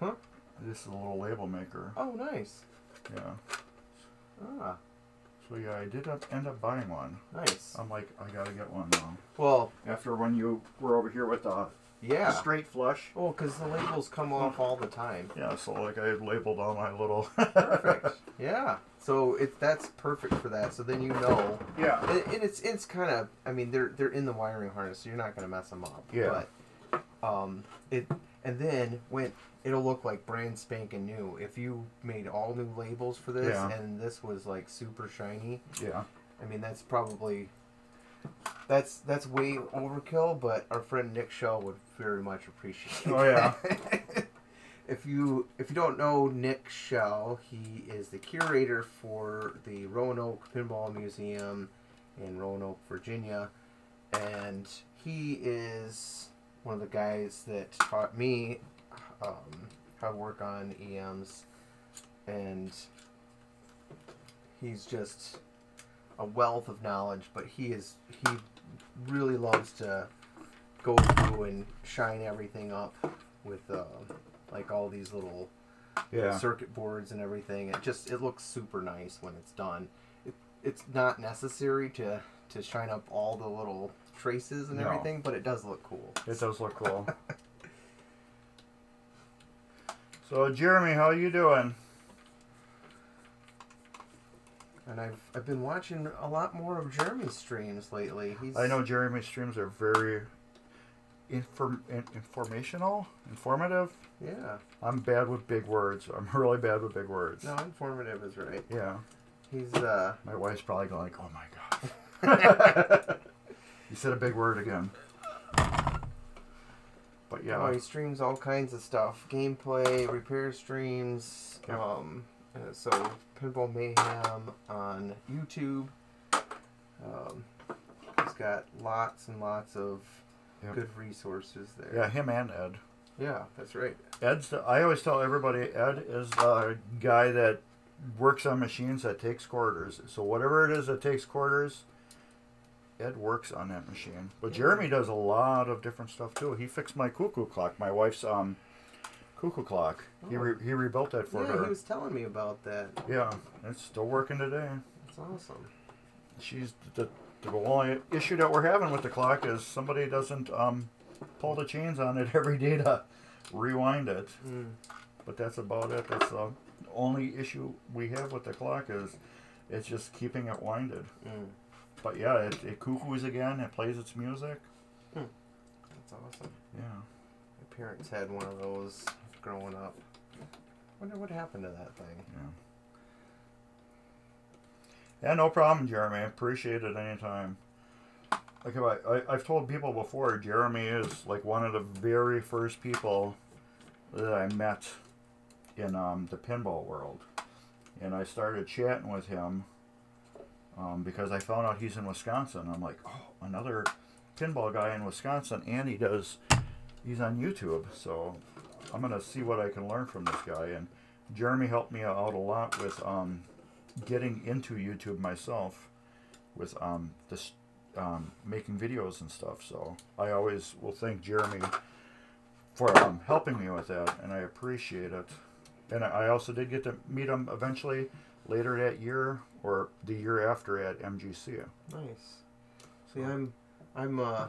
Huh? This is a little label maker. Oh, nice. Yeah. Ah, So yeah, I did up, end up buying one. nice. I'm like, I gotta get one now. Well, After when you were over here with the yeah. straight flush. Well, because the labels come off all the time. Yeah, so like I labeled all my little. Perfect. yeah. So it that's perfect for that. So then you know, yeah. and, and it's it's kind of I mean they're they're in the wiring harness, so you're not gonna mess them up. Yeah. But um, it and then when it'll look like brand spanking new if you made all new labels for this Yeah. and this was like super shiny. Yeah. I mean that's probably. That's that's way overkill, but our friend Nick Shaw would very much appreciate. Oh, yeah. if you if you don't know Nick Shell, he is the curator for the Roanoke Pinball Museum in Roanoke, Virginia, and he is one of the guys that taught me um, how to work on EMs, and he's just a wealth of knowledge. But he is he really loves to go through and shine everything up with uh, like all these little Yeah. circuit boards and everything. It just it looks super nice when it's done. It, it's not necessary to to shine up all the little traces and No. everything, but it does look cool. It does look cool. so Jeremy, how are you doing? And I've I've been watching a lot more of Jeremy's streams lately. He's I know Jeremy's streams are very inform in- informational, informative. Yeah. I'm bad with big words. I'm really bad with big words. No, informative is right. Yeah. He's uh My wife's probably going like, "Oh my god." you said a big word again. But yeah. Oh, he streams all kinds of stuff: gameplay, repair streams. Yep. Um, uh, so Pinball Mayhem on YouTube. Um, he's got lots and lots of Yep. good resources there. yeah, him and Ed. Yeah, that's right. Ed's. The, I always tell everybody Ed is the guy that works on machines that takes quarters. So whatever it is that takes quarters, Ed works on that machine. But Jeremy does a lot of different stuff too. He fixed my cuckoo clock, my wife's um cuckoo clock. He Oh. re, he rebuilt that for yeah, her. he was telling me about that. Yeah, it's still working today. That's awesome. She's the the only issue that we're having with the clock is somebody doesn't um pull the chains on it every day to rewind it. Mm. But that's about it. That's the only issue we have with the clock is it's just keeping it winded. Mm. But yeah, it, it cuckoos again. It plays its music. That's awesome. Yeah. My parents had one of those growing up. Wonder what happened to that thing. Yeah. Yeah, no problem, Jeremy. Appreciate it anytime. Like I, I, I've told people before, Jeremy is like one of the very first people that I met in um, the pinball world, and I started chatting with him um, because I found out he's in Wisconsin. I'm like, oh, another pinball guy in Wisconsin, and he does. He's on YouTube, so I'm gonna see what I can learn from this guy. And Jeremy helped me out a lot with um, getting into YouTube myself, with um, this um, making videos and stuff. So I always will thank Jeremy for um, helping me with that, and I appreciate it. And I also did get to meet him eventually later that year or the year after at MGC. Nice. See, I'm, I'm, uh,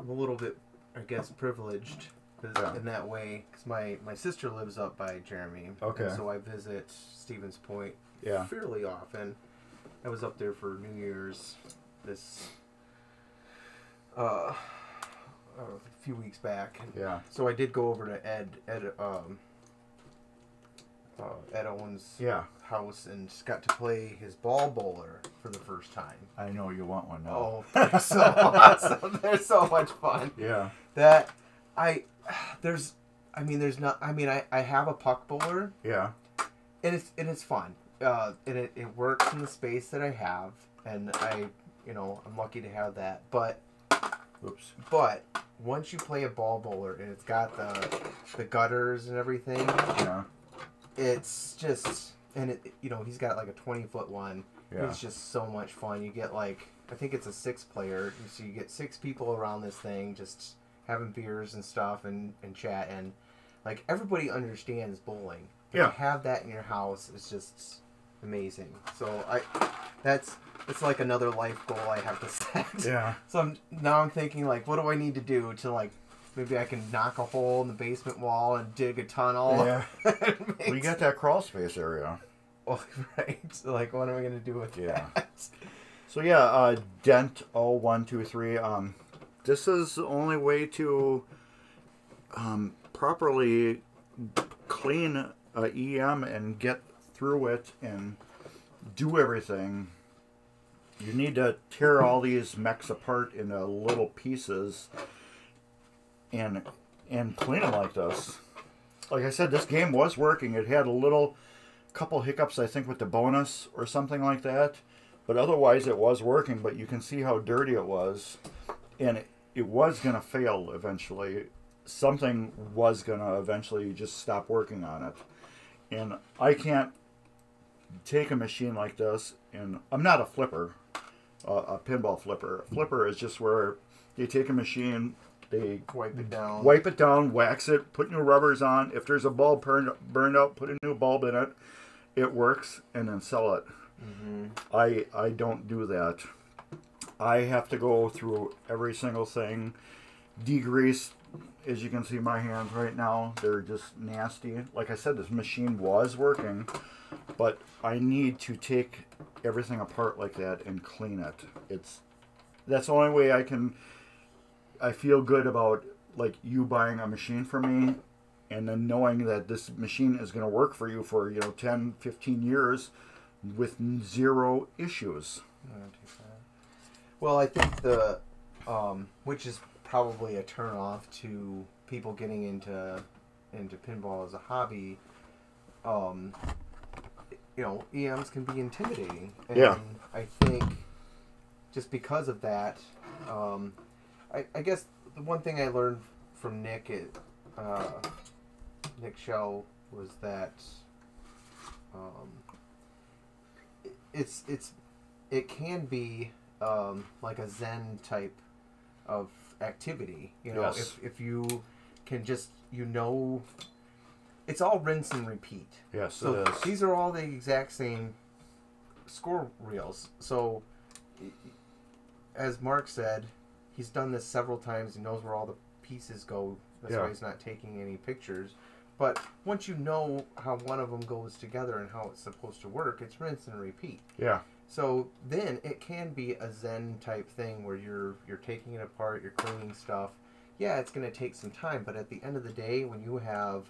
I'm a little bit, I guess, privileged Yeah. in that way because my my sister lives up by Jeremy. Okay. so I visit Stevens Point Yeah. fairly often. I was up there for New Year's this uh, a few weeks back. Yeah. So I did go over to Ed Ed um uh, Ed Owen's Yeah. house and just got to play his ball bowler for the first time. I know you want one now. Oh, so awesome! They're so much fun. Yeah. That I there's I mean there's not I mean I I have a puck bowler Yeah. and it's and it's fun. Uh, and it, it works in the space that I have, and I, you know, I'm lucky to have that. But Oops. but once you play a ball bowler and it's got the the gutters and everything, Yeah. it's just and it you know he's got like a 20 foot one. Yeah. It's just so much fun. You get like I think it's a six player, so you get six people around this thing just having beers and stuff and and chat and like everybody understands bowling. But Yeah. To have that in your house is just amazing. So I that's it's like another life goal I have to set. Yeah. So I'm, now I'm thinking like, what do I need to do to like, maybe I can knock a hole in the basement wall and dig a tunnel. Yeah. Well, got that crawl space area. Oh, right. So like, what am I gonna do with Yeah. that? So yeah, uh, Dent 0123. Um, this is the only way to um, properly clean a EM and get through it and do everything. You need to tear all these mechs apart into little pieces and and clean them like this. like I said, this game was working. It had a little couple hiccups, I think, with the bonus or something like that. But otherwise, it was working. But you can see how dirty it was, and it, it was gonna fail eventually. Something was gonna eventually just stop working on it, and I can't take a machine like this. And I'm not a flipper, uh, a pinball flipper. A flipper is just where you take a machine, they Wipe it down. wipe it down, wax it, put new rubbers on. If there's a bulb burned, burned out, put a new bulb in it. It works, and then sell it. Mm-hmm. I I don't do that. I have to go through every single thing, degrease. As you can see, my hands right now they're just nasty. Like I said, this machine was working, but I need to take everything apart like that and clean it. It's that's the only way I can. I feel good about like you buying a machine for me and then knowing that this machine is going to work for you for you know 10 15 years with zero issues Well, I think the, um, which is probably a turn off to people getting into into pinball as a hobby. Um, you know, EMs can be intimidating, and Yeah. I think just because of that, um, I, I guess the one thing I learned from Nick at uh, Nick Shell was that um, it's it's it can be um, like a Zen type of activity. You know, Yes. if if you can just you know, it's all rinse and repeat. yes So these are all the exact same score reels. So, as Mark said, he's done this several times. He knows where all the pieces go. That's Yeah. why he's not taking any pictures. But once you know how one of them goes together and how it's supposed to work, it's rinse and repeat. yeah So then it can be a Zen type thing where you're you're taking it apart, you're cleaning stuff. Yeah, it's going to take some time, but at the end of the day, when you have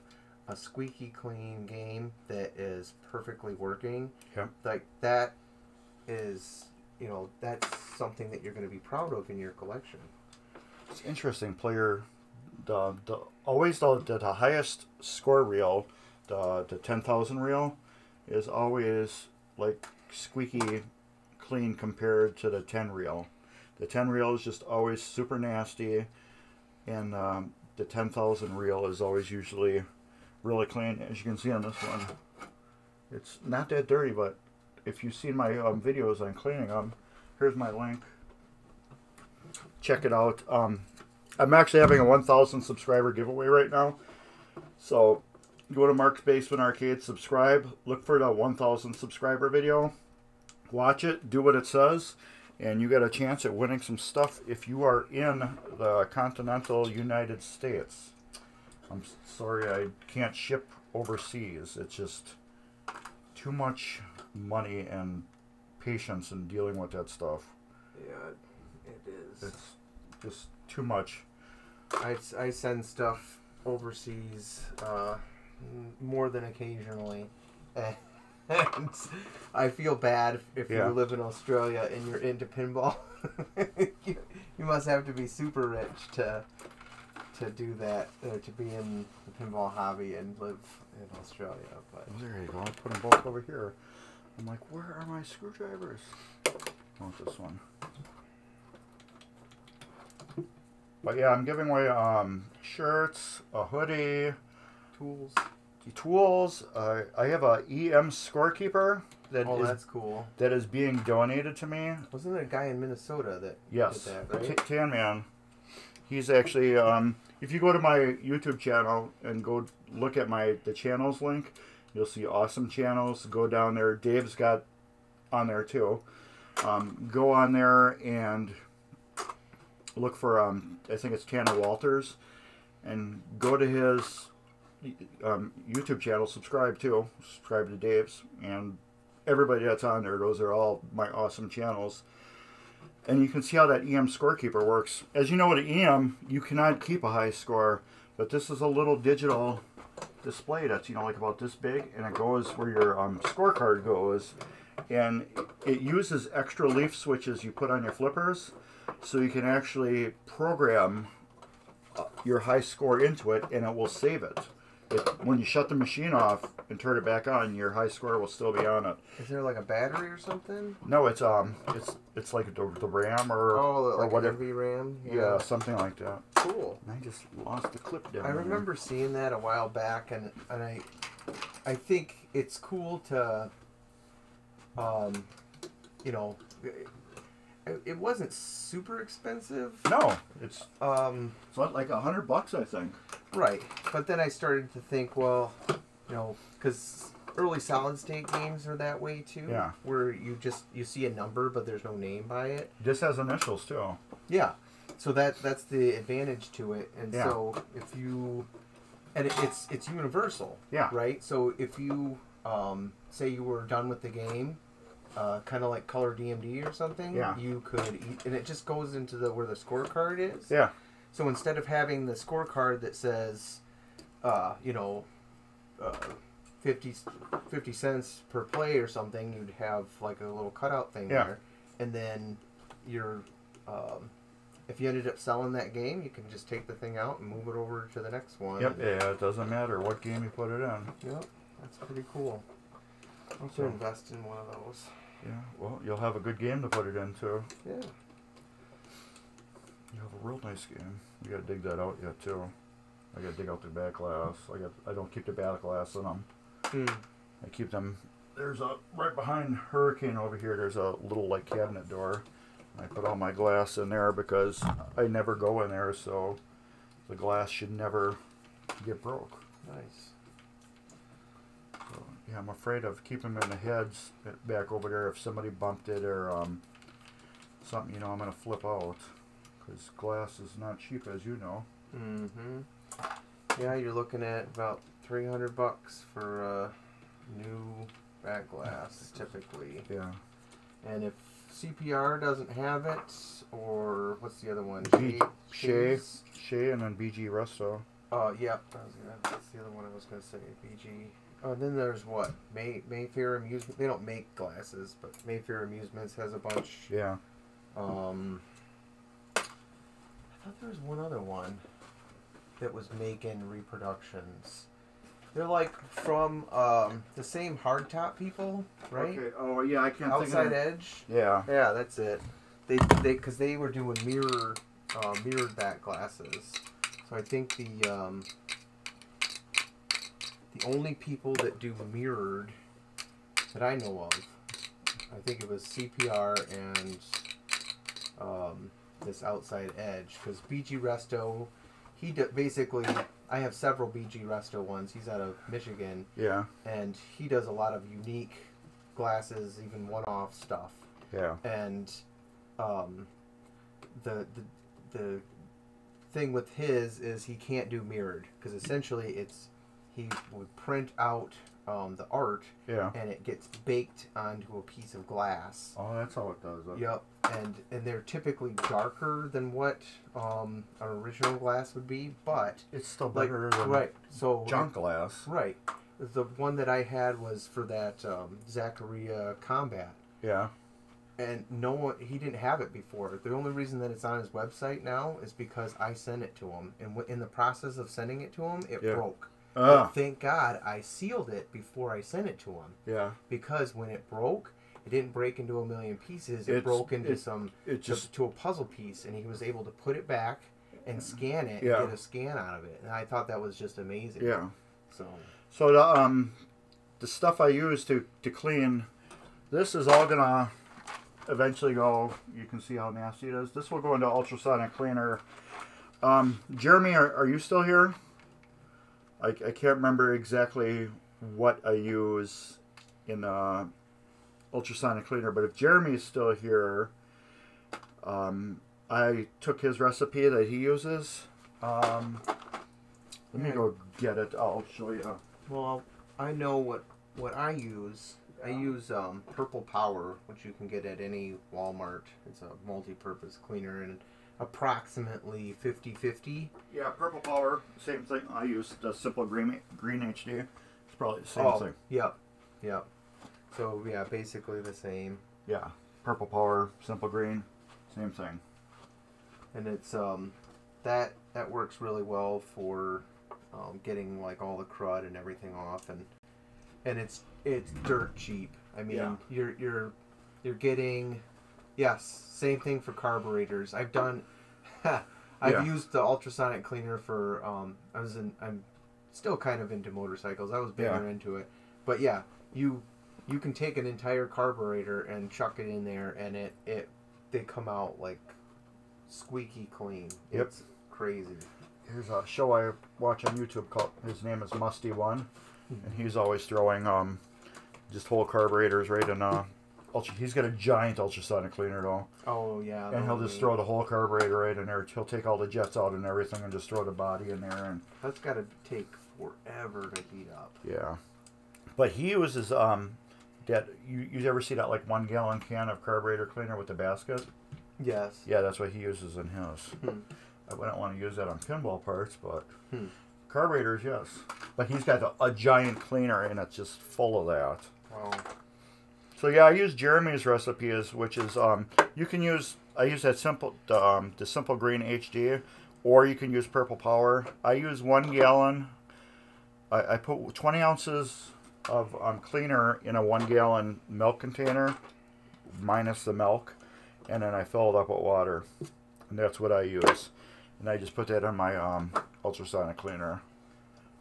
a squeaky clean game that is perfectly working, Yep. like that is you know that's something that you're going to be proud of in your collection. it's interesting player the, the always the, the, the highest score reel the the 10000 reel is always like squeaky clean compared to the 10 reel. The 10 reel is just always super nasty and um, the 10000 reel is always usually really clean. As you can see on this one it's not that dirty but if you've seen my um, videos on cleaning them here's my link. Check it out. Um, i'm actually having a 1000 subscriber giveaway right now. So go to mark's basement arcade subscribe. Look for the 1000 subscriber video. Watch it do what it says and you got a chance at winning some stuff if you are in the continental united states. I'm sorry i can't ship overseas. It's just too much money and patience in dealing with that stuff. Yeah, it is. it's just too much. I, I send stuff overseas uh, more than occasionally. And I feel bad if, Yeah. you live in Australia and you're into pinball. you, you must have to be super rich to to do that, or to be in the pinball hobby and live in Australia. But there you go. I put them both over here. I'm like, where are my screwdrivers? It's this one. But yeah, I'm giving away um, shirts, a hoodie, tools. Tools. Uh, I have a EM scorekeeper that Oh, is- that's cool. that is being donated to me. Wasn't there a guy in Minnesota that Yes, did that, right? Tan Man. He's actually. Um, if you go to my YouTube channel and go look at my the channels link, you'll see awesome channels. Go down there. Dave's got on there too. Um, go on there and look for. Um, I think it's Tanner Walters, and go to his um, YouTube channel. Subscribe too. Subscribe to Dave's and everybody that's on there. Those are all my awesome channels and you can see how that EM scorekeeper works. As you know, with an EM, you cannot keep a high score, but this is a little digital display that's you know like about this big, and it goes where your um, scorecard goes, and it uses extra leaf switches you put on your flippers, so you can actually program uh, your high score into it, and it will save it. It, when you shut the machine off and turn it back on, your high score will still be on it. Is there like a battery or something? No, it's um, it's it's like the, the RAM or Oh, or like whatever. an NVRAM. Yeah, something like that. Cool. And I just lost the clip down. I there. remember seeing that a while back, and and I, I think it's cool to, um, you know, it, wasn't super expensive. No, it's Um, it's like a hundred bucks, I think. right. But then I started to think, well, you know, because early solid state games are that way too. Yeah. Where you just you see a number, but there's no name by it. Just has initials too. Yeah. So that that's the advantage to it, and Yeah. so if you, and it, it's it's universal. Yeah. Right. So if you um, say you were done with the game, uh, kind of like Color DMD or something, Yeah. you could, eat, and it just goes into the where the scorecard is. Yeah. So instead of having the scorecard that says, uh, you know, uh, 50, 50 cents per play or something, you'd have like a little cutout thing Yeah. there. And then you're, um, if you ended up selling that game, you can just take the thing out and move it over to the next one. Yep. Yeah. It doesn't matter what game you put it in. Yep. That's pretty cool. I So- should invest in one of those. Yeah. Well, you'll have a good game to put it into. Yeah. You have a real nice game. You gotta dig that out yet too. I gotta dig out the back glass. I got. I don't keep the back glass in them. Hmm. I keep them. There's a right behind Hurricane over here. There's a little like cabinet door. I put all my glass in there because I never go in there, so the glass should never get broke. Nice. Yeah, I'm afraid of keeping them in the heads back over there. If somebody bumped it or um, something, you know, I'm gonna flip out because glass is not cheap, as you know. Mm-hmm. Yeah, you're looking at about three hundred bucks for a new back glass, typically. Yeah. And if CPR doesn't have it, or what's the other one? G- Shea. Shea and then BG Resto. Uh, yep. I was that's the other one I was gonna say. BG. Oh, then there's what? May Mayfair Amusement. They don't make glasses, but Mayfair Amusements has a bunch. Yeah. Um, I thought there was one other one that was making reproductions. They're like from um, the same hardtop people, right? Okay. Oh yeah, I can't Outside think of. Edge. Yeah. Yeah, that's it. They they because they were doing mirror uh, mirrored back glasses. So I think the um, the only people that do mirrored that I know of, I think it was CPR and um, this Outside Edge because BG Resto, he d- basically I have several BG Resto ones. He's out of Michigan Yeah. and he does a lot of unique glasses, even one-off stuff Yeah. and um, the, the the thing with his is he can't do mirrored because essentially it's he would print out um, the art Yeah. and it gets baked onto a piece of glass. Oh, that's how it does. Yep, and and they're typically darker than what um, an original glass would be, but It's still like better than right. So junk glass. right, the one that I had was for that um, Zaccaria Combat Yeah. and no one he didn't have it before the only reason that it's on his website now is because i sent it to him and w- in the process of sending it to him it Yeah. broke Ah. but thank god i sealed it before i sent it to him Yeah. because when it broke it didn't break into a million pieces it It's- broke into it- some It to, just. to a puzzle piece and he was able to put it back and scan it Yeah. and get a scan out of it and i thought that was just amazing Yeah. so So the um, the stuff I use to to clean, this is all gonna eventually go. You can see how nasty it is. This will go into ultrasonic cleaner. Um, Jeremy, are, are you still here? I, I can't remember exactly what I use in uh, ultrasonic cleaner, but if Jeremy is still here, um, I took his recipe that he uses. Um, let me Yeah. go get it. I'll show you. Well, I know what what I use. I use um, Purple Power, which you can get at any Walmart. It's a multi-purpose cleaner and approximately 50-50. Yeah, Purple Power, same thing. I use the Simple Green Green HD. It's probably the same oh, thing. yep, yep. So yeah, basically the same. Yeah, Purple Power, Simple Green, same thing. And it's um, that that works really well for um, getting like all the crud and everything off, and and it's it's dirt cheap. I mean, Yeah. you're you're you're getting yes, same thing for carburetors. I've done. I've Yeah. used the ultrasonic cleaner for. Um, I was in. I'm still kind of into motorcycles. I was bigger Yeah. into it, but yeah, you you can take an entire carburetor and chuck it in there, and it it they come out like squeaky clean. Yep. It's crazy. Here's a show I watch on YouTube called. His name is Mustie1, and he's always throwing um, just whole carburetors right in uh, ultra. He's got a giant ultrasonic cleaner though, Oh yeah. and he'll just throw the whole carburetor right in there. He'll take all the jets out and everything, and just throw the body in there, and That's got to take forever to heat up. yeah. But he uses um, that you you ever see that like one gallon can of carburetor cleaner with the basket? Yes. Yeah, that's what he uses in his. Hmm. I wouldn't want to use that on pinball parts, but Hmm. carburetors, yes. But he's got a, a giant cleaner, and it's just full of that. Wow. So yeah, I use Jeremy's recipes, which is um, you can use. I use that simple the, um, the simple green HD, or you can use Purple Power. I use one gallon. I, I put twenty ounces of um, cleaner in a one gallon milk container, minus the milk, and then I fill it up with water, and that's what I use. And I just put that in my um, ultrasonic cleaner.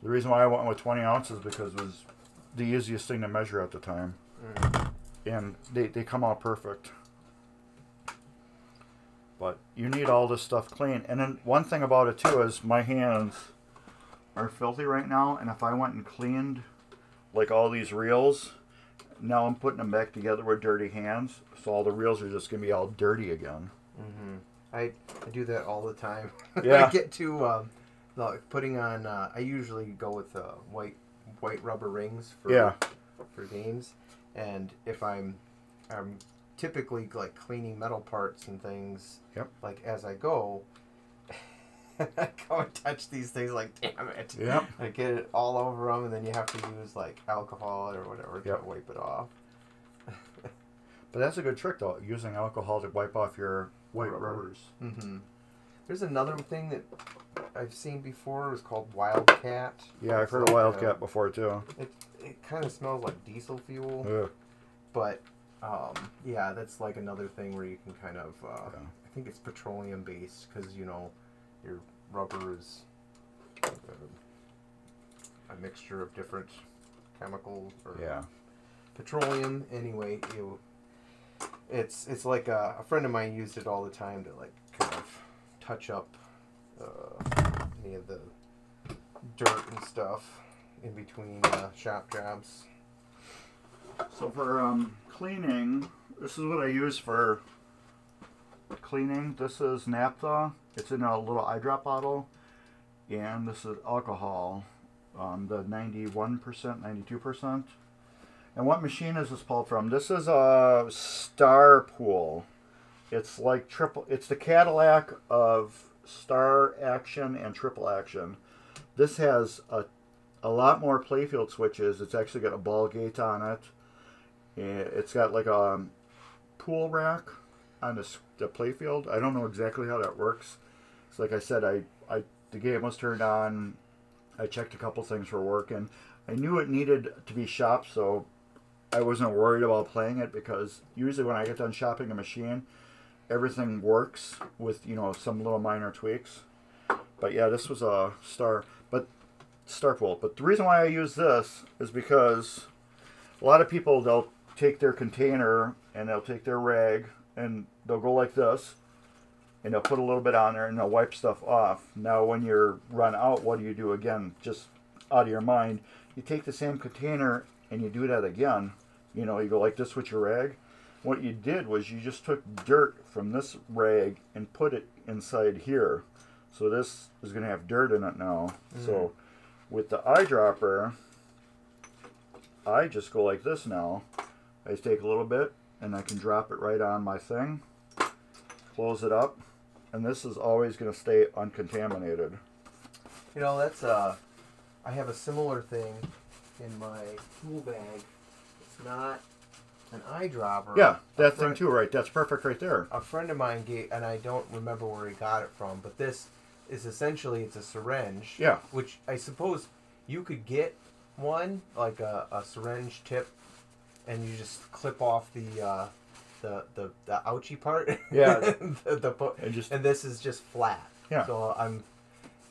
The reason why I went with 20 ounces is because it was the easiest thing to measure at the time Mm. And they, they come out perfect. But you need all this stuff clean. And then one thing about it too is my hands are filthy right now, and if I went and cleaned like all these reels, now I'm putting them back together with dirty hands, so all the reels are just gonna be all dirty again. Mm -hmm. I, I do that all the time. Yeah. I get to um, like putting on. Uh, I usually go with uh, white white rubber rings for Yeah. for games, and if I'm I'm typically like cleaning metal parts and things. Yep. Like as I go. I go and touch these things like damn it. Yep. I get it all over them, and then you have to use like alcohol or whatever Yep. to wipe it off. But that's a good trick though, using alcohol to wipe off your white Rubber. rubbers. hmm There's another thing that I've seen before. It was called Wildcat. Yeah, I've heard of Wildcat before too. It it kind of smells like diesel fuel, Ugh. but um, yeah, that's like another thing where you can kind of. Uh, Yeah. I think it's petroleum based because you know your rubber is uh, a mixture of different chemicals or Yeah. petroleum anyway you it's it's like a, a friend of mine used it all the time to like kind of touch up uh, any of the dirt and stuff in between uh, shop jobs So for um, cleaning, this is what I use for cleaning. This is naphtha. It's in a little eye drop bottle, and this is alcohol, um, the ninety-one percent, ninety-two percent. And what machine is this pulled from? This is a Star Pool. It's like triple. It's the Cadillac of Star Action and Triple Action. This has a a lot more playfield switches. It's actually got a ball gate on it. It's got like a um, pool rack on the, the playfield. I don't know exactly how that works. So like I said, I, I the game was turned on. I checked a couple things for working. I knew it needed to be shopped, so I wasn't worried about playing it because usually when I get done shopping a machine, everything works with you know some little minor tweaks. But yeah, this was a star. But Star Pool. But the reason why I use this is because a lot of people they'll take their container and they'll take their rag and they'll go like this and they'll put a little bit on there and they'll wipe stuff off. Now when you're run out, what do you do again? Just out of your mind, you take the same container and you do that again. You know, you go like this with your rag. What you did was you just took dirt from this rag and put it inside here. So this is going to have dirt in it now. So mm-hmm. With the eyedropper, I just go like this now. I just take a little bit and I can drop it right on my thing, close it up, and this is always going to stay uncontaminated. you know that's uh i have a similar thing in my tool bag it's not an eyedropper Yeah, that A thing too, right? That's perfect right there. a friend of mine gave, and I don't remember where he got it from, but this is essentially it's a syringe. Yeah. Which I suppose you could get one like a, a syringe tip, and you just clip off the uh, the the the ouchy part. Yeah. the, the And just and this is just flat. Yeah. So I'm,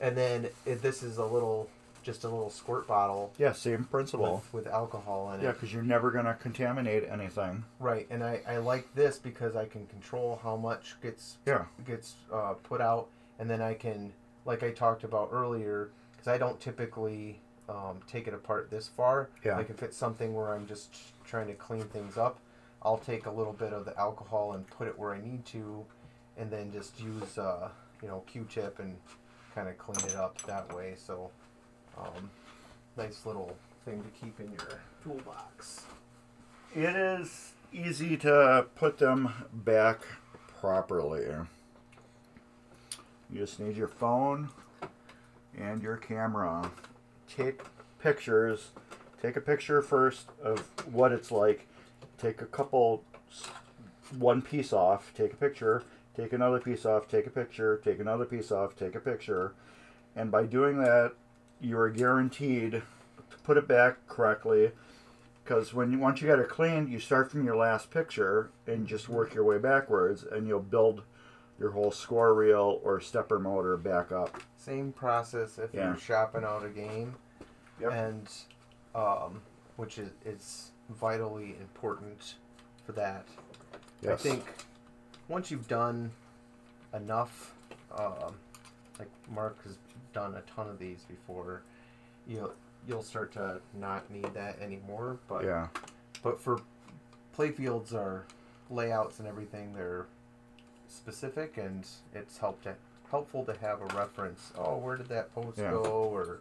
and then it, this is a little, just a little squirt bottle yeah, same principle. with, with alcohol in it. Yeah, because you're never gonna contaminate anything. Right, and I, I like this because I can control how much gets Yeah. gets uh, put out, and then I can, like I talked about earlier, because I don't typically um, take it apart this far. Yeah. Like if it's something where I'm just trying to clean things up, I'll take a little bit of the alcohol and put it where I need to, and then just use uh, you know Q-tip and kind of clean it up that way. So, um, nice little thing to keep in your toolbox. It is easy to put them back properly. You just need your phone and your camera. Take pictures. Take a picture first of what it's like. Take a couple, one piece off. Take a picture. Take another piece off. Take a picture. Take another piece off. Take a picture. And by doing that, you are guaranteed to put it back correctly because when you, once you get it cleaned, you start from your last picture and just work your way backwards, and you'll build your whole score reel or stepper motor back up. Same process if Yeah. you're shopping out a game, Yep. and um, which is it's vitally important for that. I think once you've done enough, um, like Mark has done a ton of these before, you'll you'll start to not need that anymore. But Yeah. but for playfields are layouts and everything they're specific and it's helped to, helpful to have a reference oh where did that post Yeah. go or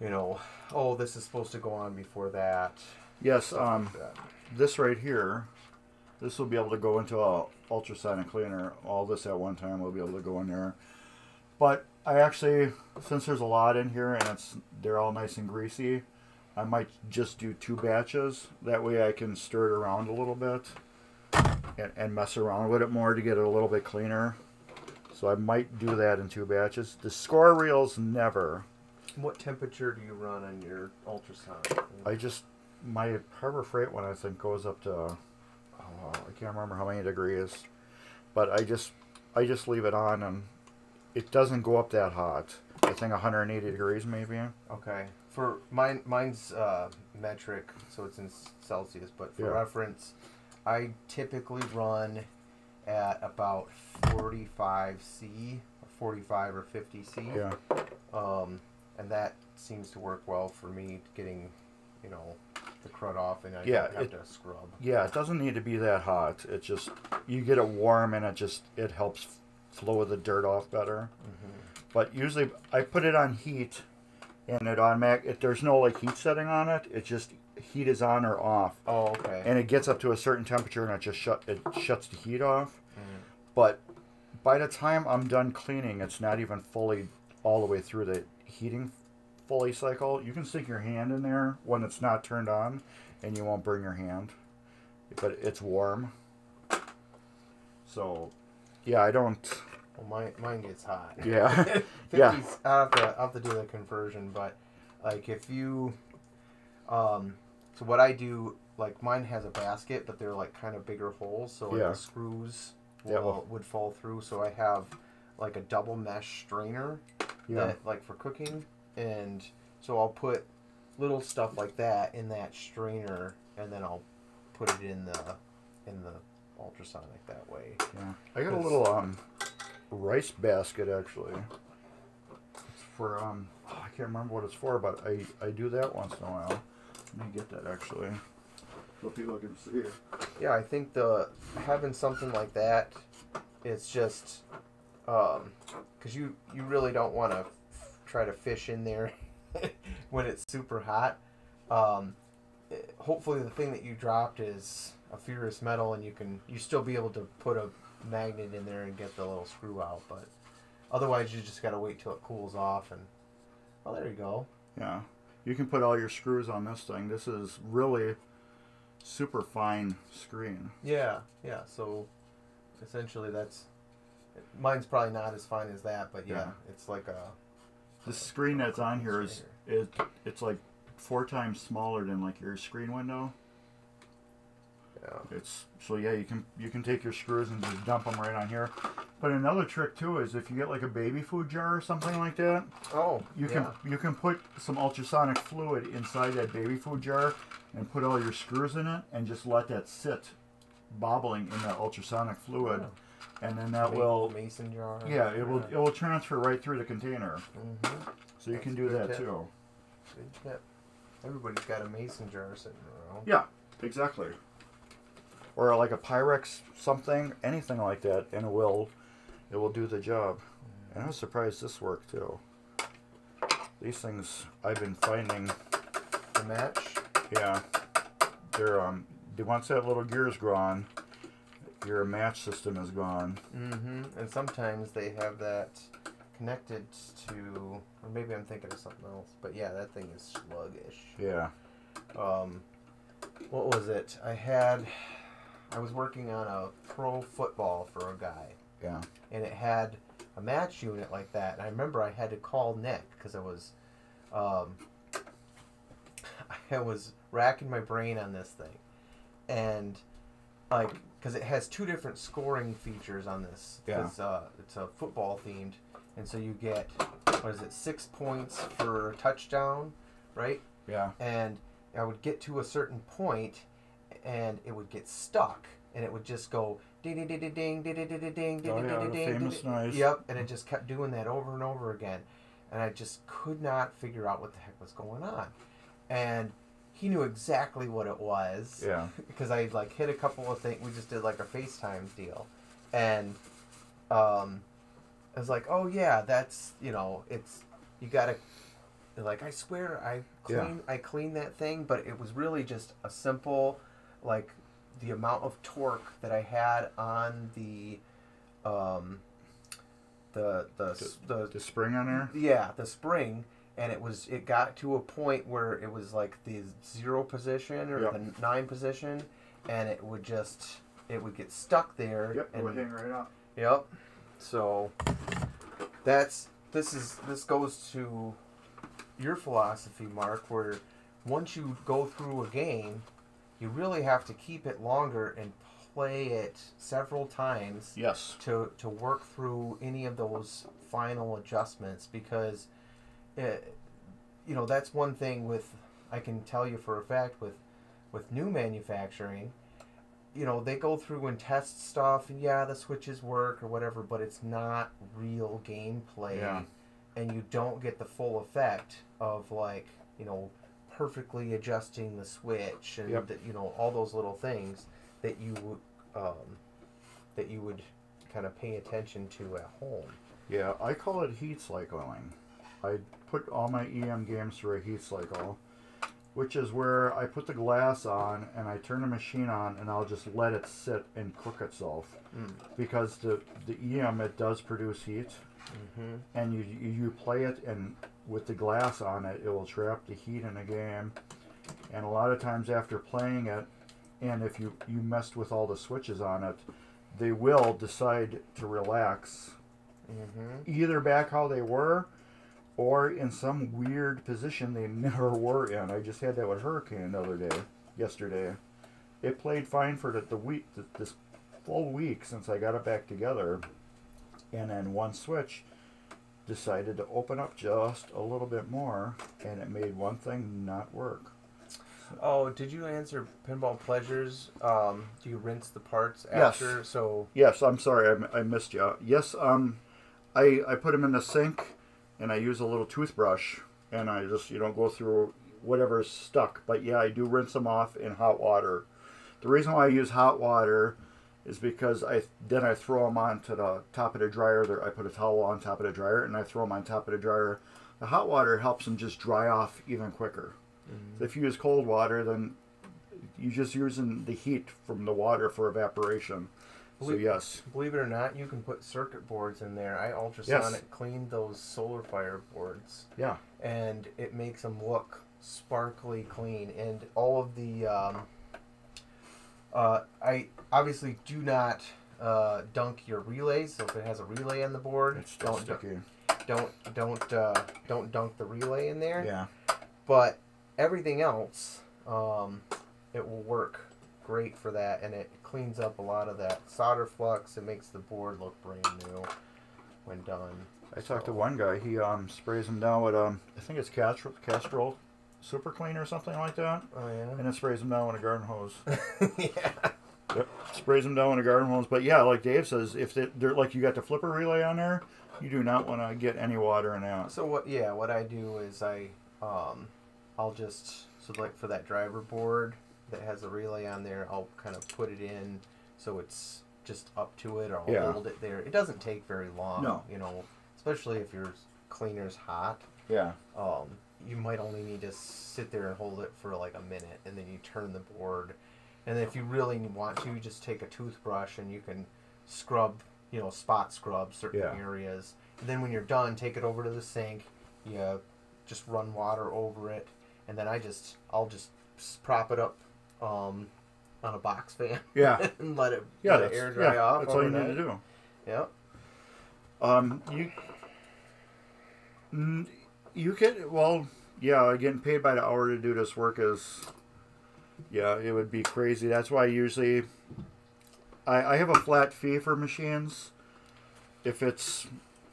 you know oh this is supposed to go on before that Yes. Um. like that. This right here, this will be able to go into a ultrasonic cleaner. All this at one time will be able to go in there. But I actually, since there's a lot in here and it's they're all nice and greasy, I might just do two batches. That way I can stir it around a little bit and, and mess around with it more to get it a little bit cleaner. So I might do that in two batches. The score reels never. what temperature do you run on your ultrasound I just my Harbor Freight one I think goes up to oh, I can't remember how many degrees, but I just I just leave it on and it doesn't go up that hot. I think 180 degrees maybe. Okay. For mine, mine's uh, metric, so it's in Celsius. But for Yeah. reference, I typically run at about 45 C, 45 or 50 C. Yeah. Um, and that seems to work well for me getting, you know, the crud off, and I Yeah, don't have it- to scrub. Yeah, it doesn't need to be that hot. It just you get it warm and it just it helps flow the dirt off better. But usually I put it on heat and it automatic it, there's no like heat setting on it. It just heat is on or off. Oh, okay. and it gets up to a certain temperature and it just shut it shuts the heat off. Mhm. But by the time I'm done cleaning, it's not even fully all the way through the heating fully cycle. You can stick your hand in there when it's not turned on, and you won't burn your hand. But it's warm. So, yeah, I don't. well, mine, mine gets hot. Yeah, Yeah. I'll have, to, I'll have to do the conversion, but like if you, um, so what I do, like mine has a basket, but they're like kind of bigger holes, so like Yeah. the screws Yeah, well- would fall through. So I have like a double mesh strainer yeah, that like for cooking, and so I'll put little stuff like that in that strainer, and then I'll put it in the in the ultrasonic that way. yeah. I got a little um rice basket actually. It's for um oh, I can't remember what it's for, but I I do that once in a while. Let me get that actually, so people can see it. Yeah, I think the having something like that, it's just um, because you you really don't want to try to fish in there when it's super hot. Um, eh, hopefully, the thing that you dropped is a ferrous metal, and you can you still be able to put a magnet in there and get the little screw out. But otherwise, you just gotta wait till it cools off. And oh, there you go. Yeah, you can put all your screws on this thing. This is really super fine screen. Yeah, yeah. So essentially, that's Mine's probably not as fine as that, but yeah, Yeah. it's like a. The screen that's on here is it, it's like four times smaller than like your screen window. Yeah. It's so yeah, you can you can take your screws and just dump them right on here. But another trick too is if you get like a baby food jar or something like that, Oh. you yeah. can you can put some ultrasonic fluid inside that baby food jar and put all your screws in it and just let that sit bobbling in that ultrasonic fluid Oh. and then that Ma- will mason jar. yeah it will it will transfer right through the container Mm-hmm. so you That's can do that tip. too Good tip. Everybody's got a mason jar sitting around. yeah exactly or like a pyrex something anything like that and it will it will do the job and i was surprised this worked too these things i've been finding The match. Yeah, they're um. Once that little gear's gone, your match system is gone. Mm-hmm. And sometimes they have that connected to, or maybe I'm thinking of something else. But yeah, that thing is sluggish. Yeah. Um, what was it? I had, I was working on a pro football for a guy, Yeah. and it had a match unit like that. And I remember I had to call Nick because I was, um, I was racking my brain on this thing, and like because it has two different scoring features on this. Yeah. uh, it's a football themed, and so you get what is it six points for a touchdown, right? Yeah. and I would get to a certain point, and it would get stuck, and it would just go ding ding ding ding ding ding ding ding ding ding Oh, ding yeah, ding ding famous ding. noise. Yep, and it just kept doing that over and over again, and I just could not figure out what the heck was going on, and he knew exactly what it was Yeah. because I like hit a couple of things. We just did like a FaceTime deal, and um, I was like, "Oh yeah, that's you know, it's you gotta." Like I swear, I Yeah. clean I cleaned that thing, but it was really just a simple, like, the amount of torque that I had on the, um, the the s- the The spring on there. yeah, the spring, and it was it got to a point where it was like the zero position or Yep. the nine position, and it would just it would get stuck there. Yep. and, We'll hang right up. Yep. So that's this is this goes to your philosophy, Mark, where once you go through a game, you really have to keep it longer and play it several times Yes. to to work through any of those final adjustments because it, you know that's one thing with I can tell you for a fact with with new manufacturing you know they go through and test stuff and yeah the switches work or whatever but it's not real gameplay Yeah. and you don't get the full effect of like you know perfectly adjusting the switch and Yep. the- you know all those little things that you would um, that you would kind of pay attention to at home. Yeah. I call it heat cycling. I put all my EM games through a heat cycle, which is where I put the glass on and I turn the machine on and I'll just let it sit and cook itself Mm. because the the EM it does produce heat. Mm-hmm. and you you you play it and with the glass on it it will trap the heat in the game and a lot of times after playing it and if you you messed with all the switches on it they will decide to relax Mm-hmm. either back how they were or in some weird position they never were in. I just had that with hurricane the other day yesterday. It played fine for the, the week th- this full week since i got it back together. And then one switch decided to open up just a little bit more and it made one thing not work Oh, did you answer Pinball Pleasures? Um, do you rinse the parts Yes. after? So yes i'm sorry I missed you yes um i i put them in the sink and i use a little toothbrush and i just you know go through whatever's stuck but yeah i do rinse them off in hot water the reason why i use hot water is because i then i throw them onto the top of the dryer there i put a towel on top of the dryer and i throw them on top of the dryer. The hot water helps them just dry off even quicker. If you use cold water then you're just using the heat from the water for evaporation. So yes. believe it or not, you can put circuit boards in there. I ultrasonic cleaned those solar fire boards, yeah. And it makes them look sparkly clean. And all of the, um, uh, I obviously do not uh, dunk your relays. So if it has a relay on the board, don't sticky. don't don't uh, don't dunk the relay in there. Yeah. But everything else, um, it will work great for that, and it cleans up a lot of that solder flux. It makes the board look brand new when done. I talked to one guy. He um sprays them down with um I think it's Castrol, Castrol Super Clean or something like that, Oh yeah. and it sprays them down with a garden hose. yeah. Yep. Sprays them down with a garden hose. But yeah, like Dave says, if they, they're like you got the flipper relay on there, you do not want to get any water in that. So what? Yeah, what I do is I, um, I'll just so like for that driver board that has a relay on there, I'll kind of put it in so it's just up to it, or I'll Yeah. hold it there. It doesn't take very long. No. You know, especially if your cleaner's hot. Yeah. Um, you might only need to sit there and hold it for like a minute, and then you turn the board. And if you really want to, you just take a toothbrush and you can scrub, you know, spot scrub certain Yeah. areas. And then when you're done, take it over to the sink. You just run water over it, and then I just I'll just prop it up um, on a box fan Yeah. and let it Yeah. let it air dry yeah, off. that's all you need to do. Yep. Um, you, you could well, yeah, getting paid by the hour to do this work is, yeah, it would be crazy. That's why I usually, I I have a flat fee for machines. If it's,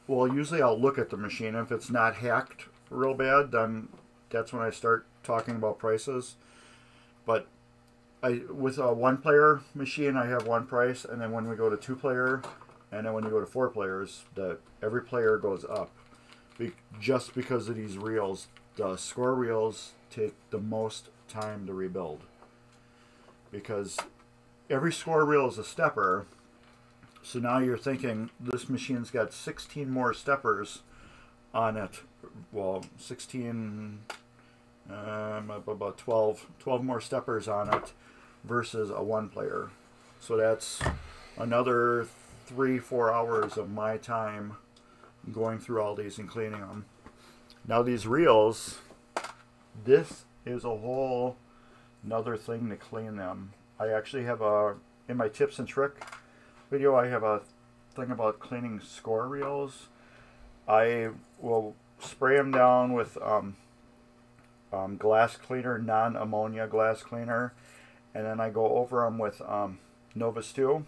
well, usually I'll look at the machine. If it's not hacked real bad, then that's when I start talking about prices. But I with a one player machine, I have one price, and then when we go to two player, and then when you go to four players, the every player goes up. Be, just because of these reels, the score reels take the most time to rebuild. Because every score reel is a stepper. So now you're thinking this machine's got 16 more steppers on it. Well, 16, um, about 12, 12 more steppers on it versus a one player. So that's another three, four hours of my time going through all these and cleaning them. Now these reels, this is a whole another thing to clean them. I actually have a in my tips and trick video. I have a thing about cleaning score reels. I will spray them down with um, um, glass cleaner, non-ammonia glass cleaner, and then I go over them with um, Novus 2,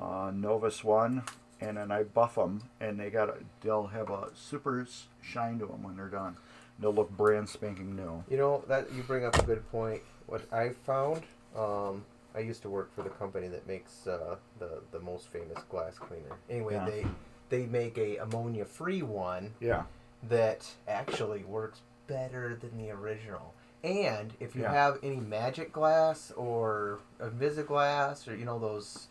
uh, Novus 1, and then I buff them, and they got a, they'll have a super shine to them when they're done. They'll look brand spanking new. You know that you bring up a good point. What I found, um, I used to work for the company that makes uh, the the most famous glass cleaner. Anyway, Yeah. they they make a ammonia free one Yeah, that actually works better than the original. And if you Yeah. have any magic glass or Invisiglass or you know those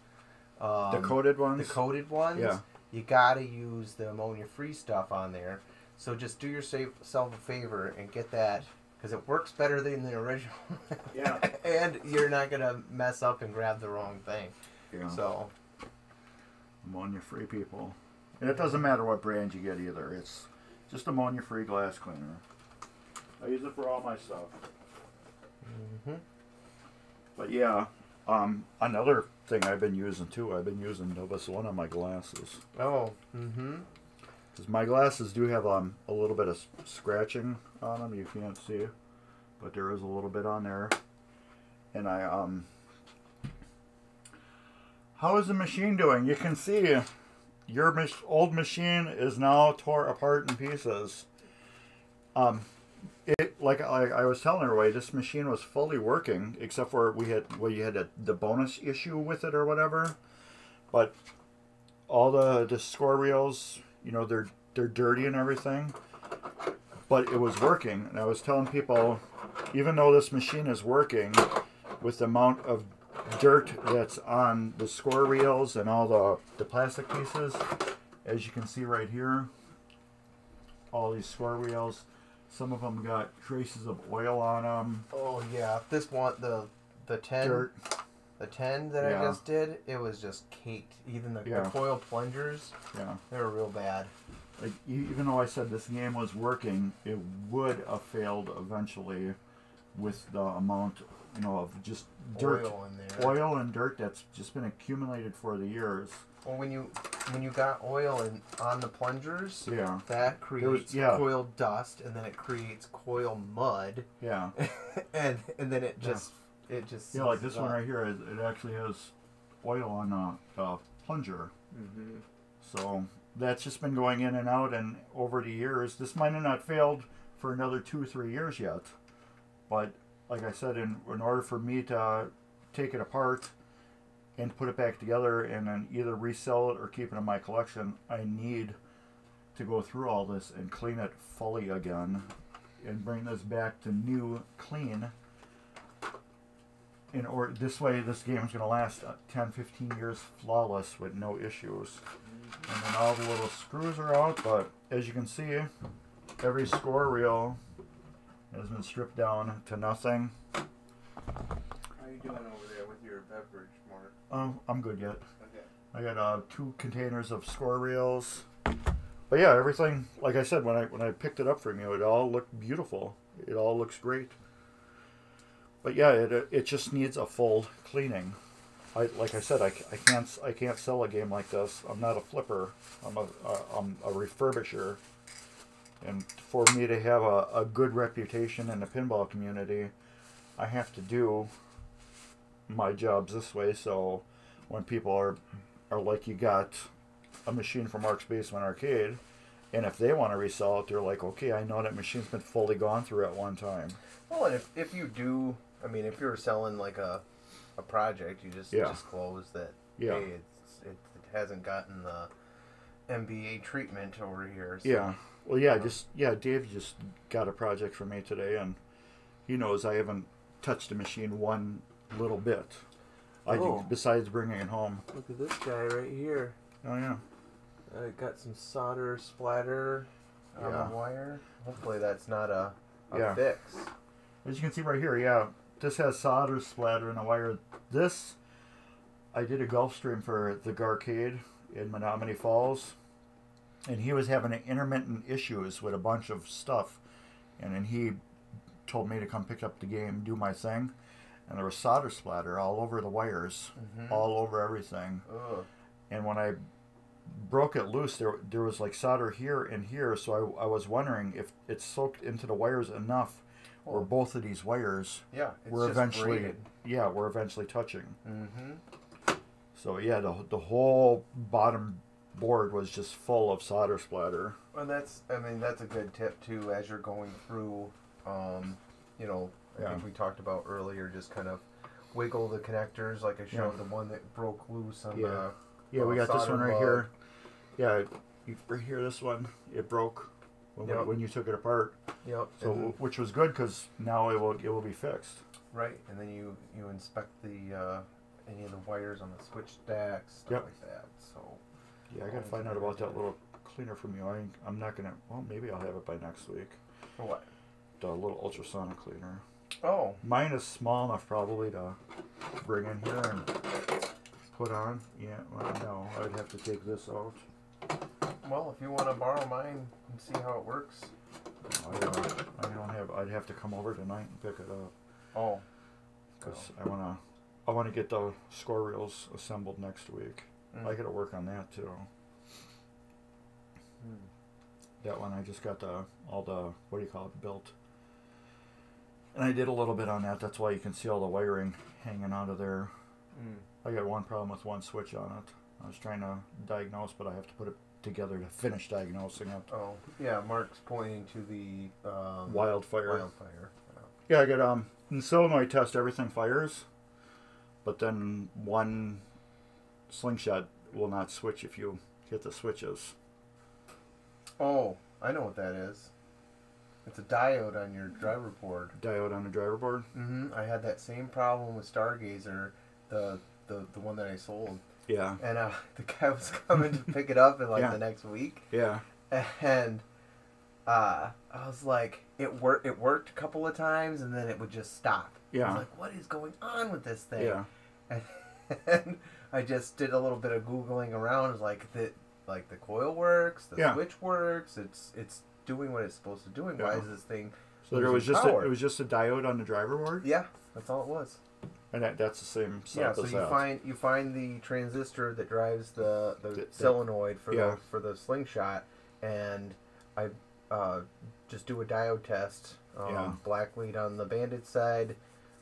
um, the coated ones. the coated ones, Yeah. you gotta use the ammonia free stuff on there. So just do yourself a favor and get that because it works better than the original. Yeah. and you're not gonna mess up and grab the wrong thing. Yeah. So ammonia free people. And it doesn't matter what brand you get either. It's just ammonia free glass cleaner. I use it for all my stuff. mhm. But yeah, um, another thing I've been using too. I've been using Novus One on my glasses oh, mm-hmm. because my glasses do have um, a little bit of scratching on them. You can't see, but there is a little bit on there. And I um, how is the machine doing? You can see your old machine is now tore apart in pieces. Um, it like I, I was telling everybody, this machine was fully working except for we had well you had a, the bonus issue with it or whatever, but all the the score reels, you know, they're they're dirty and everything, but it was working. And I was telling people, even though this machine is working, with the amount of dirt that's on the score reels and all the the plastic pieces, as you can see right here, all these score reels. Some of them got traces of oil on them. Oh yeah, this one the the ten Dirt. the ten that Yeah. I just did, it was just caked. Even the, Yeah. the coil plungers, Yeah. they were real bad. Like even though I said this game was working, it would have failed eventually with the amount, you know, of just dirt, Oil in there. oil and dirt that's just been accumulated for the years. Well, when you when you got oil in on the plungers, Yeah, that was- creates yeah. coil dust, and then it creates coil mud, yeah, and and then it Yeah. just it just yeah. Like this one right here, it, it actually has oil on the, the plunger. Mm-hmm. So that's just been going in and out, and over the years, this might have not failed for another two or three years yet. But like I said, in, in order for me to take it apart and put it back together and then either resell it or keep it in my collection, I need to go through all this and clean it fully again and bring this back to new, clean. In or this way, this game is going to last uh, 10, 15 years flawless with no issues. And then all the little screws are out, but as you can see, every score reel has been stripped down to nothing. How you doing over there with your beverage, Oh, I'm good yet. Okay. I got uh, two containers of score reels. But yeah, everything like I said when I when I picked it up from you, it all looked beautiful. It all looks great. But yeah, it it just needs a full cleaning. I like I said, I, I can't I can't sell a game like this. I'm not a flipper. I'm a uh, I'm a refurbisher. And for me to have a, a good reputation in the pinball community, I have to do my jobs this way. So when people are are like, you got a machine from Mark's Basement Arcade, and if they want to resell it, they're like, okay, I know that machine's been fully gone through at one time. Well, and if, if you do, I mean, if you're selling like a a project, you just Yeah. disclose that Yeah. hey, it's, it, it hasn't gotten the MBA treatment over here. So. Yeah. Well, yeah, just yeah. Dave just got a project for me today, and he knows I haven't touched the machine one little bit. I Oh. besides bringing it home. Look at this guy right here. Oh yeah. Uh, got some solder splatter on Yeah. the wire. Hopefully that's not a, a Yeah. fix. As you can see right here, yeah, this has solder splatter in the wire. This, I did a Gulf stream for the Garcade in Menomonee Falls, and he was having intermittent issues with a bunch of stuff, and then he told me to come pick up the game, do my thing, and there was solder splatter all over the wires, Mhm. all over everything. Ugh. And when I broke it loose, there there was like solder here and here, so I, I was wondering if it soaked into the wires enough, where Oh. both of these wires Yeah, were eventually braided. yeah were eventually touching. Mm-hmm. So yeah, the the whole bottom board was just full of solder splatter. Well, that's I mean that's a good tip too as you're going through. Um, you know, I Yeah. think we talked about earlier, just kind of wiggle the connectors, like I showed the one that broke loose on Yeah. the. Yeah, we uh, got this one right lug. here. Yeah, you right here. This one it broke when, we- when you took it apart. Yep. So and- which was good because now it will it will be fixed. right, and then you you inspect the uh, any of the wires on the switch stacks, stuff Yep. like that. So. Yeah, I gotta find out about that little cleaner from you. I I'm not gonna. Well, maybe I'll have it by next week. For what? The little ultrasonic cleaner. Oh, Mine is small enough probably to bring in here and put on. Yeah, well, no, I'd have to take this out. well, if you want to borrow mine and see how it works. I don't, I don't have. I'd have to come over tonight and pick it up Oh. because I wanna. I wanna get the score reels assembled next week. Mm. I gotta work on that too. Hmm. That one I just got the all the what do you call it built. And I did a little bit on that. That's why you can see all the wiring hanging out of there. Mm. I got one problem with one switch on it. I was trying to diagnose, but I have to put it together to finish diagnosing it. Oh, yeah. Mark's pointing to the um, Wildfire. Wildfire. Yeah, I got um in solenoid test everything fires, but then one slingshot will not switch if you hit the switches. Oh, I know what that is. It's a diode on your driver board. Diode on the driver board. Mm-hmm. I had that same problem with Stargazer, the the, the one that I sold, Yeah, and uh, the guy was coming to pick it up in like Yeah. the next week, yeah, and uh, I was like, it worked. It worked a couple of times, and then it would just stop. Yeah. I was like, what is going on with this thing? yeah, And I just did a little bit of googling around. It like the like the coil works, the Yeah. switch works. It's it's doing what it's supposed to do. And why is this thing So there was just a, it was just a diode on the driver board, Yeah, that's all it was. and that, that's the same Yeah, so you that. find you find the transistor that drives the the, The- solenoid for yeah. the for the slingshot, and I uh, just do a diode test. Um, Yeah. Black lead on the banded side,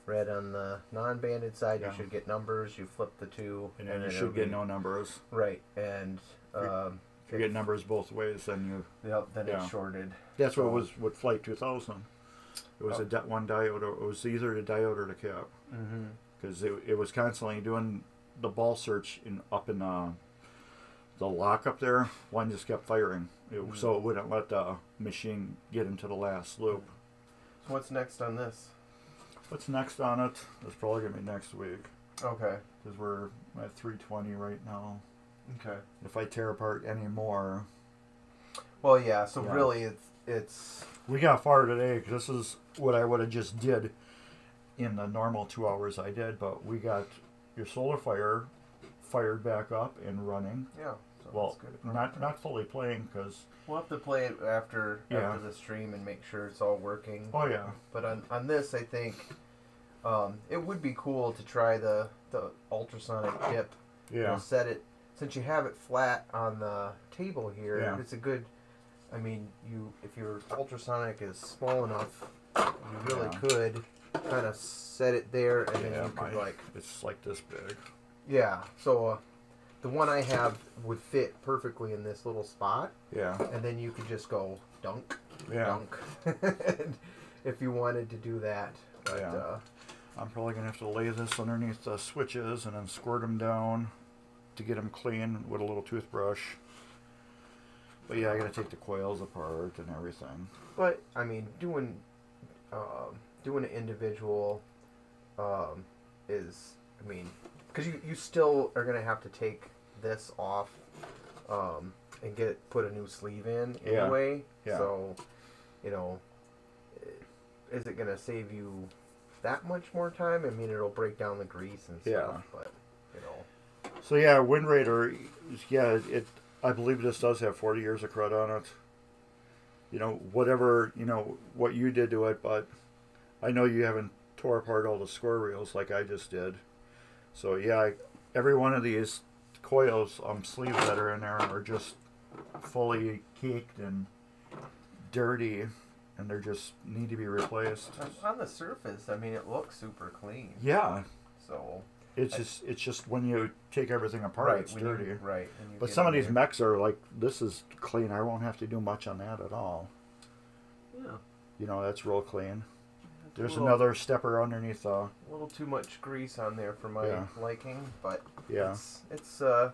red on the non-banded side. Yeah. You should get numbers. You flip the two, and then you should get be- no numbers. right. And um, If you get numbers both ways, then you. yep, then Yeah. it's shorted. That's what was with Flight 2000. It was Oh. a di- one diode, or it was either the diode or the cap, Mm-hmm. because it, it was constantly doing the ball search in up in uh, the lock up there. One just kept firing, it, Mhm. so it wouldn't let the machine get into the last loop. So what's next on this? What's next on it? It's probably gonna be next week, Okay. because we're at 320 right now. Okay. If I tear apart any more, Well, yeah. So Yeah. really, it's it's we got far today. 'cause this is what I would have just did in the normal two hours I did, but we got your solar fire fired back up and running. yeah. So Well, good. not not fully playing because We'll have to play it after Yeah. after the stream and make sure it's all working. oh yeah But on, on this, I think um, it would be cool to try the the ultrasonic dip. Yeah set it since you have it flat on the table here. Yeah. It's a good. I mean, you if your ultrasonic is small enough, you really Yeah. could kind of set it there, and then Yeah, you could my- like it's like this big. yeah. So uh, the one I have would fit perfectly in this little spot, Yeah and then you could just go dunk. yeah. dunk if you wanted to do that. But Yeah. uh, I'm probably gonna have to lay this underneath the switches and then squirt them down to get them clean with a little toothbrush. But yeah, I gotta take the coils apart and everything. but I mean, doing um, doing an individual um, is I mean, because you you still are gonna have to take this off um, and get put a new sleeve in Yeah. anyway. Yeah. So you know, is it gonna save you that much more time? I mean, it'll break down the grease and Yeah. stuff, but you know. So yeah, Wind Raider, yeah, it. I believe this does have 40 years of crud on it. You know, whatever you know what you did to it, but I know you haven't tore apart all the score reels like I just did. So yeah, I, every one of these coils, um, sleeves that are in there are just fully caked and dirty, and they're just need to be replaced. On the surface, I mean, it looks super clean. Yeah, So it's I- just it's just when you take everything apart, it's when you- dirty. right. But some of these there. mechs are like, this is clean. I won't have to do much on that at all. yeah, You know, that's real clean. There's little, another stepper underneath. Uh, a little too much grease on there for my Yeah. liking, but yeah, it's it's uh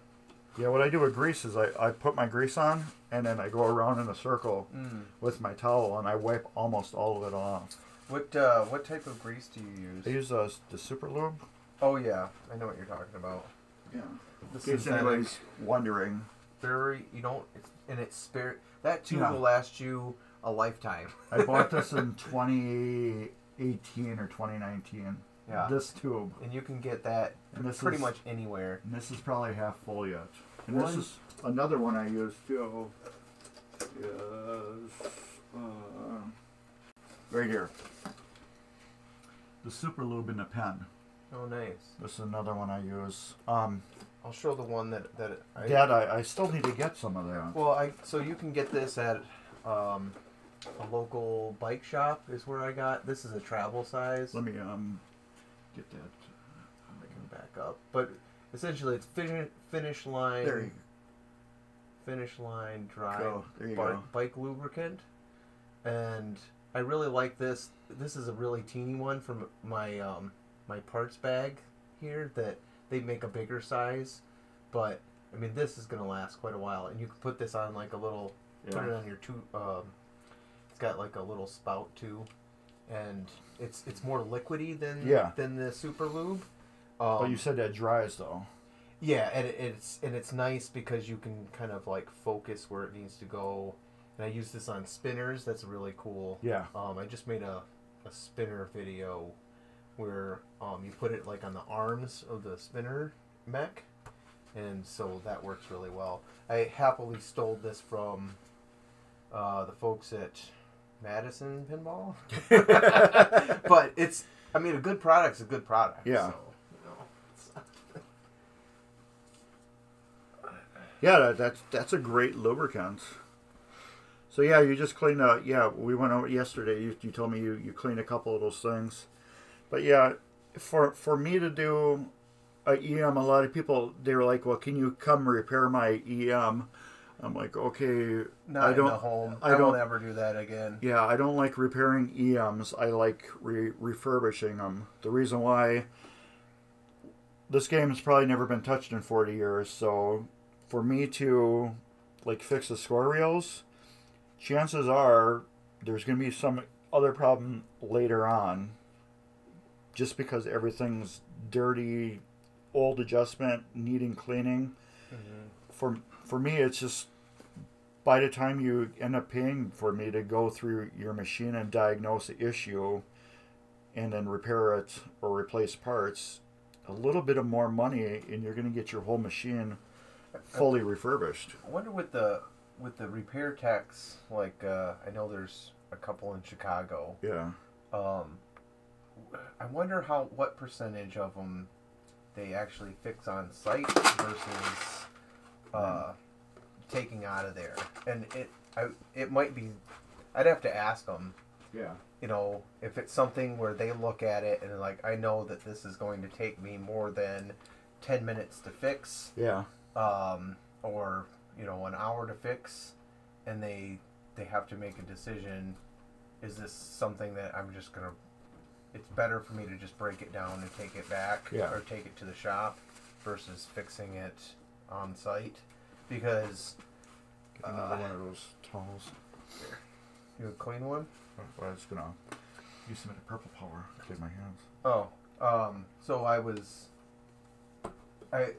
yeah. What I do with grease is I, I put my grease on and then I go around in a circle mm. with my towel and I wipe almost all of it off. what uh what type of grease do you use? I use uh, the super lube. Oh yeah, I know what you're talking about. Yeah. The In case synthetic, anybody's wondering. very you don't it's, and it's spirit that tube Yeah. will last you a lifetime. I bought this in 2018 or 2019. Yeah. This tube. and you can get that And this pretty is- much anywhere. And this is probably half full yet. And One- this is another one I use too. Is uh, right here. The super lube in the pen. Oh, nice. This is another one I use. Um, I'll show the one that that I, Dad, I, I still need to get some of that. Well, I so you can get this at um, a local bike shop is where I got. This is a travel size. Let me um get that. I can back up, but essentially it's finish finish line There you finish line dry go. There you bike, go. bike lubricant, and I really like this. This is a really teeny one from my um, my parts bag here that they make a bigger size, but I mean this is gonna last quite a while, and you can put this on like a little put it on your two. Um, it's got like a little spout too, and it's it's more liquidy than Yeah. than the super lube. Um, But you said that dries though. yeah, and it, it's and it's nice because you can kind of like focus where it needs to go. And I use this on spinners. That's really cool. Yeah. Um, I just made a, a spinner video where um, you put it like on the arms of the spinner mech, and so that works really well. I happily stole this from uh, the folks at Madison pinball. but it's, I mean, a good product's a good product. Yeah. So, you know, Yeah, that, that's that's a great lubricant. So yeah, you just clean uh yeah, we went over yesterday. You, you told me you, you cleaned a couple of those things. But yeah, for for me to do a EM, a lot of people they were like, "Well, can you come repair my EM?" I'm like, "Okay, not I don't the home. I I, don't- ever do that again. Yeah, I don't like repairing EMs. I like re- refurbishing them. The reason why this game has probably never been touched in 40 years, so for me to like fix the score reels, chances are there's going to be some other problem later on just because everything's dirty, old adjustment needing cleaning. For for me it's just by the time you end up paying for me to go through your machine and diagnose the issue and then repair it or replace parts, a little bit of more money and you're going to get your whole machine fully refurbished. I wonder with the with the repair techs, like uh, I know there's a couple in Chicago. Yeah. Um, I wonder how what percentage of them they actually fix on site versus uh, taking out of there, and it I, it might be. I'd have to ask them. Yeah. You know, if it's something where they look at it and like, I know that this is going to take me more than ten minutes to fix, Yeah. um, or you know an hour to fix, and they they have to make a decision. Is this something that I'm just gonna? It's better for me to just break it down and take it back, Yeah. or take it to the shop, versus fixing it on site, because Get another Uh, one of those towels. you would clean one. Well, I was going to use some of the purple power to get my hands. Oh, um, so I was, I,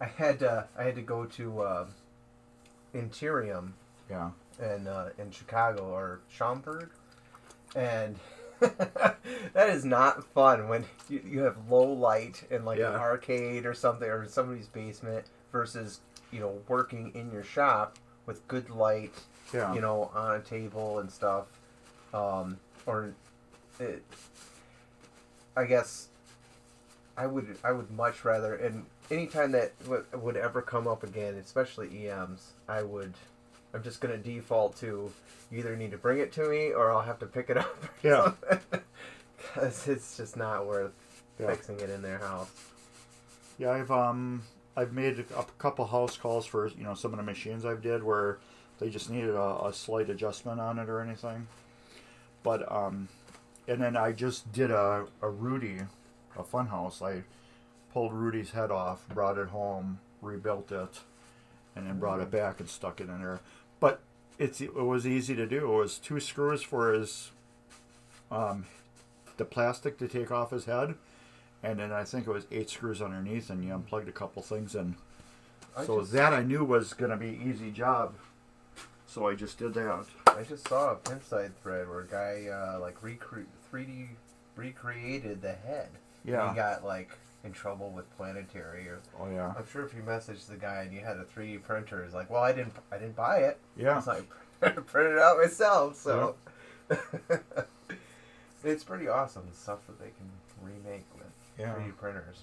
I had to, I had to go to uh, Interium Yeah. in uh, in Chicago or Schaumburg, and that is not fun when you, you have low light in like an arcade or something or somebody's basement versus you know working in your shop with good light, Yeah. you know, on a table and stuff, um, or it. I guess I would I would much rather and anytime that w- would ever come up again, especially EMs, I would I'm just gonna default to you either need to bring it to me or I'll have to pick it up. Yeah. because it's just not worth Yeah. fixing it in their house. Yeah, I've um I've made a couple house calls for you know some of the machines I've did where they just needed a, a slight adjustment on it or anything. But um, and then I just did a a Rudy, a Funhouse. I pulled Rudy's head off, brought it home, rebuilt it, and then brought it back and stuck it in there. But it's it was easy to do. It was two screws for his um the plastic to take off his head and then I think it was eight screws underneath, and you unplugged a couple things, and I so just- that I knew was gonna be easy job. So I just did that. I just saw a Pinside thread where a guy uh, like recre- 3D recreated the head. And Yeah. he got like in trouble with Planetary or Oh yeah. I'm sure if you messaged the guy and you had a 3D printer, he's like, "Well, I didn't, I didn't buy it. Yeah. It's like printed it out myself." So it's pretty awesome the stuff that they can remake with Yeah. 3D printers.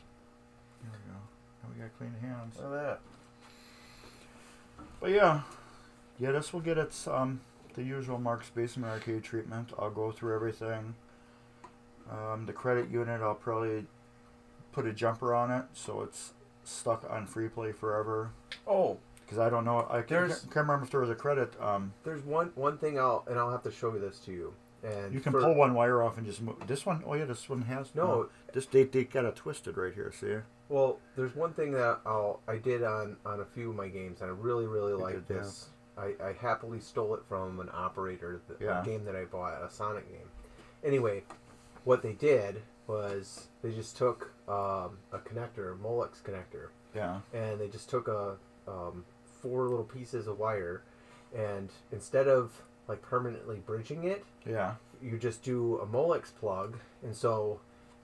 There we go. Now we got clean hands. Look at that. But yeah, yeah. This will get its um the usual Mark's Basement Arcade treatment. I'll go through everything. Um, the credit unit, I'll probably put a jumper on it so it's stuck on free play forever. Oh, Because I don't know, I can't, can't remember if there was a credit. Um, there's one one thing I'll and I'll have to show you this to you. And You can for- pull one wire off and just move. This one, oh yeah, this one has No. This they they got it twisted right here. See? Well, there's one thing that I'll I did on on a few of my games, and I really really like this. I, I happily stole it from an operator, the Yeah. game that I bought, a Sonic game. Anyway, what they did was they just took um, a connector, a Molex connector, Yeah. and they just took a um, four little pieces of wire, and instead of like permanently bridging it, Yeah. you just do a Molex plug, and so